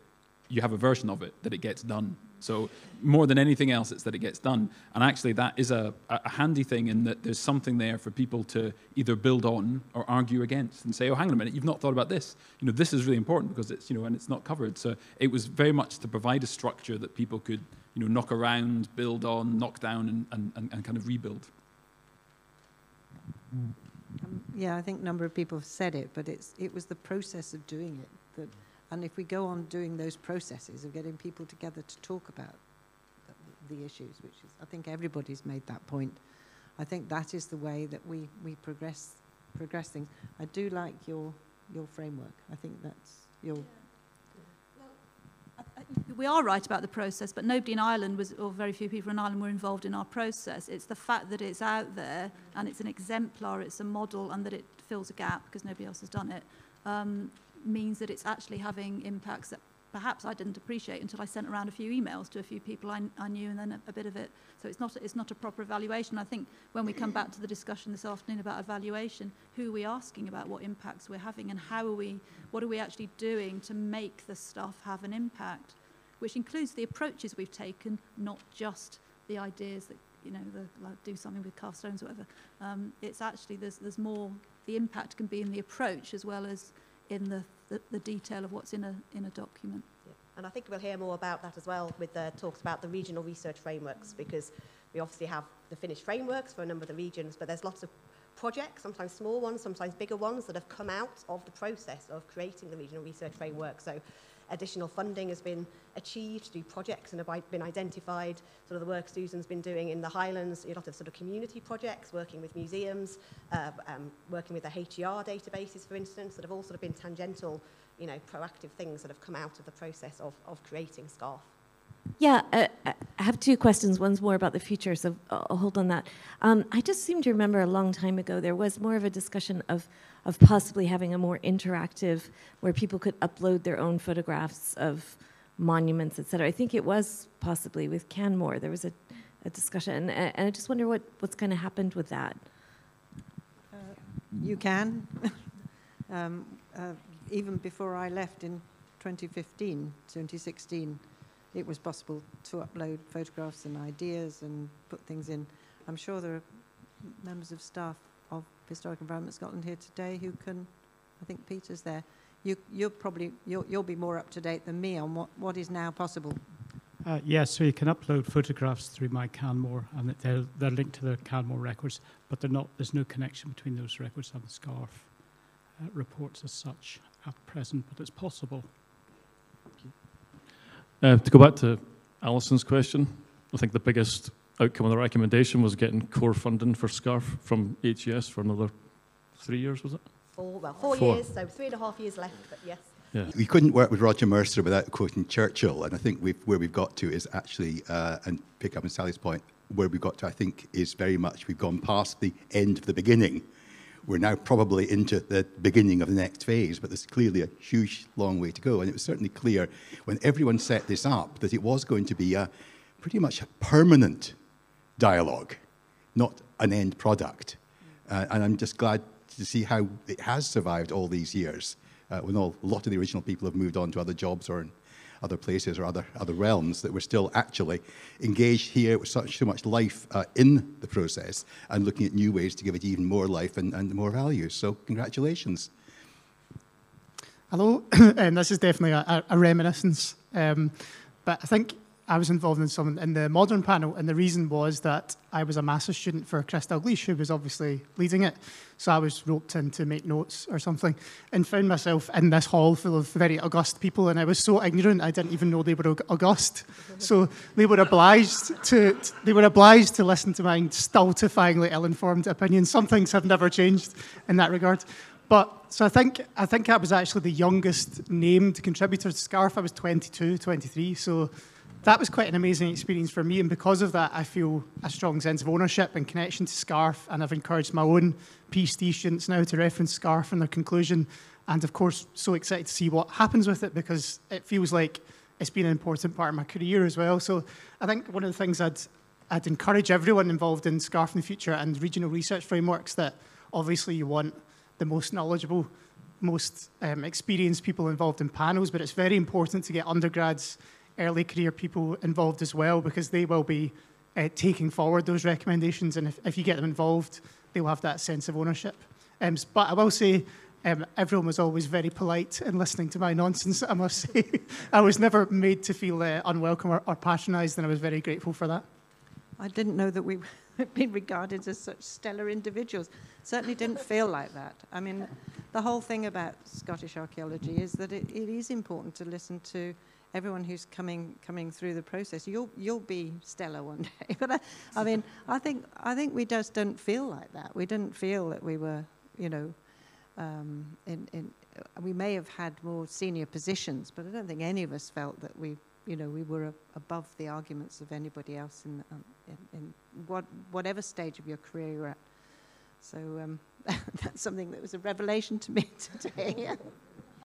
you have a version of it that it gets done. So more than anything else, it's that it gets done. And actually, that is a, a handy thing in that there's something there for people to either build on or argue against and say, "Oh, hang on a minute, you've not thought about this. You know, this is really important because it's you know, and it's not covered." So it was very much to provide a structure that people could you know knock around, build on, knock down, and and, and, kind of rebuild. Um, yeah, I think a number of people have said it, but it's it was the process of doing it that and if we go on doing those processes of getting people together to talk about the, the issues, which is, I think everybody's made that point, I think that is the way that we, we progress, progress things. I do like your, your framework. I think that's your... We are right about the process, but nobody in Ireland was, or very few people in Ireland were involved in our process. It's the fact that it's out there and it's an exemplar, it's a model, and that it fills a gap because nobody else has done it. Um, means that it's actually having impacts that perhaps I didn't appreciate until I sent around a few emails to a few people I, I knew and then a, a bit of it. So it's not, it's not a proper evaluation. I think when we come back to the discussion this afternoon about evaluation, who are we asking about what impacts we're having and how are we, what are we actually doing to make the stuff have an impact, which includes the approaches we've taken, not just the ideas that, you know, the, like do something with carved stones or whatever. Um, it's actually, there's, there's more, the impact can be in the approach as well as in the, the, the detail of what's in a, in a document. Yeah. And I think we'll hear more about that as well with the talks about the regional research frameworks mm. because we obviously have the finished frameworks for a number of the regions, but there's lots of projects, sometimes small ones, sometimes bigger ones, that have come out of the process of creating the regional research framework. So additional funding has been achieved do projects and have been identified. Sort of the work Susan's been doing in the Highlands, a lot of sort of community projects, working with museums, uh, um, working with the HER databases, for instance, that have all sort of been tangential, you know, proactive things that have come out of the process of, of creating SCARF. Yeah, uh, I have two questions. One's more about the future, so I'll hold on that. Um, I just seem to remember a long time ago there was more of a discussion of, of possibly having a more interactive, where people could upload their own photographs of monuments, etc. I think it was possibly with Canmore. There was a, a discussion, and, and I just wonder what, what's kind of happened with that. Uh, you can. [laughs] um, uh, even before I left in 2015, 2016 it was possible to upload photographs and ideas and put things in. I'm sure there are members of staff of Historic Environment Scotland here today who can, I think Peter's there. You, you'll probably, you'll, you'll be more up to date than me on what, what is now possible. Uh, yes, so you can upload photographs through MyCanmore, and they're, they're linked to the Canmore records, but they're not, there's no connection between those records and the SCARF uh, reports as such at present, but it's possible. Uh, to go back to Alison's question, I think the biggest outcome of the recommendation was getting core funding for SCARF from HES for another three years, was it? Four, well, four, Four. years, so three and a half years left, but yes. Yeah. We couldn't work with Roger Mercer without quoting Churchill, and I think we've, where we've got to is actually, uh, and pick up on Sally's point, where we've got to, I think, is very much we've gone past the end of the beginning. We're now probably into the beginning of the next phase, but there's clearly a huge, long way to go. And it was certainly clear when everyone set this up that it was going to be a pretty much a permanent dialogue, not an end product. Uh, and I'm just glad to see how it has survived all these years uh, when all, a lot of the original people have moved on to other jobs or other places or other, other realms, that we're still actually engaged here with such so much life uh, in the process and looking at new ways to give it even more life and, and more value. So congratulations. Hello, [coughs] and this is definitely a, a reminiscence. Um, but I think I was involved in some in the modern panel, and the reason was that I was a master's student for Chris Dalglish, who was obviously leading it. So I was roped in to make notes or something, and found myself in this hall full of very august people, and I was so ignorant I didn't even know they were august. So they were obliged to they were obliged to listen to my stultifyingly ill-informed opinions. Some things have never changed in that regard. But so I think I think I was actually the youngest named contributor to Scarf. I was 22, 23. So that was quite an amazing experience for me, and because of that, I feel a strong sense of ownership and connection to SCARF, and I've encouraged my own PhD students now to reference SCARF in their conclusion, and of course, so excited to see what happens with it because it feels like it's been an important part of my career as well. So I think one of the things I'd, I'd encourage everyone involved in SCARF in the future and regional research frameworks that obviously you want the most knowledgeable, most um, experienced people involved in panels, but it's very important to get undergrads early career people involved as well because they will be uh, taking forward those recommendations. And if, if you get them involved, they'll have that sense of ownership. Um, but I will say, um, everyone was always very polite in listening to my [laughs] nonsense, I must say. I was never made to feel uh, unwelcome or, or patronised, and I was very grateful for that. I didn't know that we were [laughs] being regarded as such stellar individuals. Certainly didn't feel like that. I mean, the whole thing about Scottish archaeology is that it, it is important to listen to everyone who's coming coming through the process. You'll you'll be stellar one [laughs] day. but I, I mean, I think I think we just don't feel like that. We didn't feel that we were, you know, um, in in. We may have had more senior positions, but I don't think any of us felt that we, you know, we were above the arguments of anybody else in, um, in, in what, whatever stage of your career you're at. So um, [laughs] that's something that was a revelation to me [laughs] today.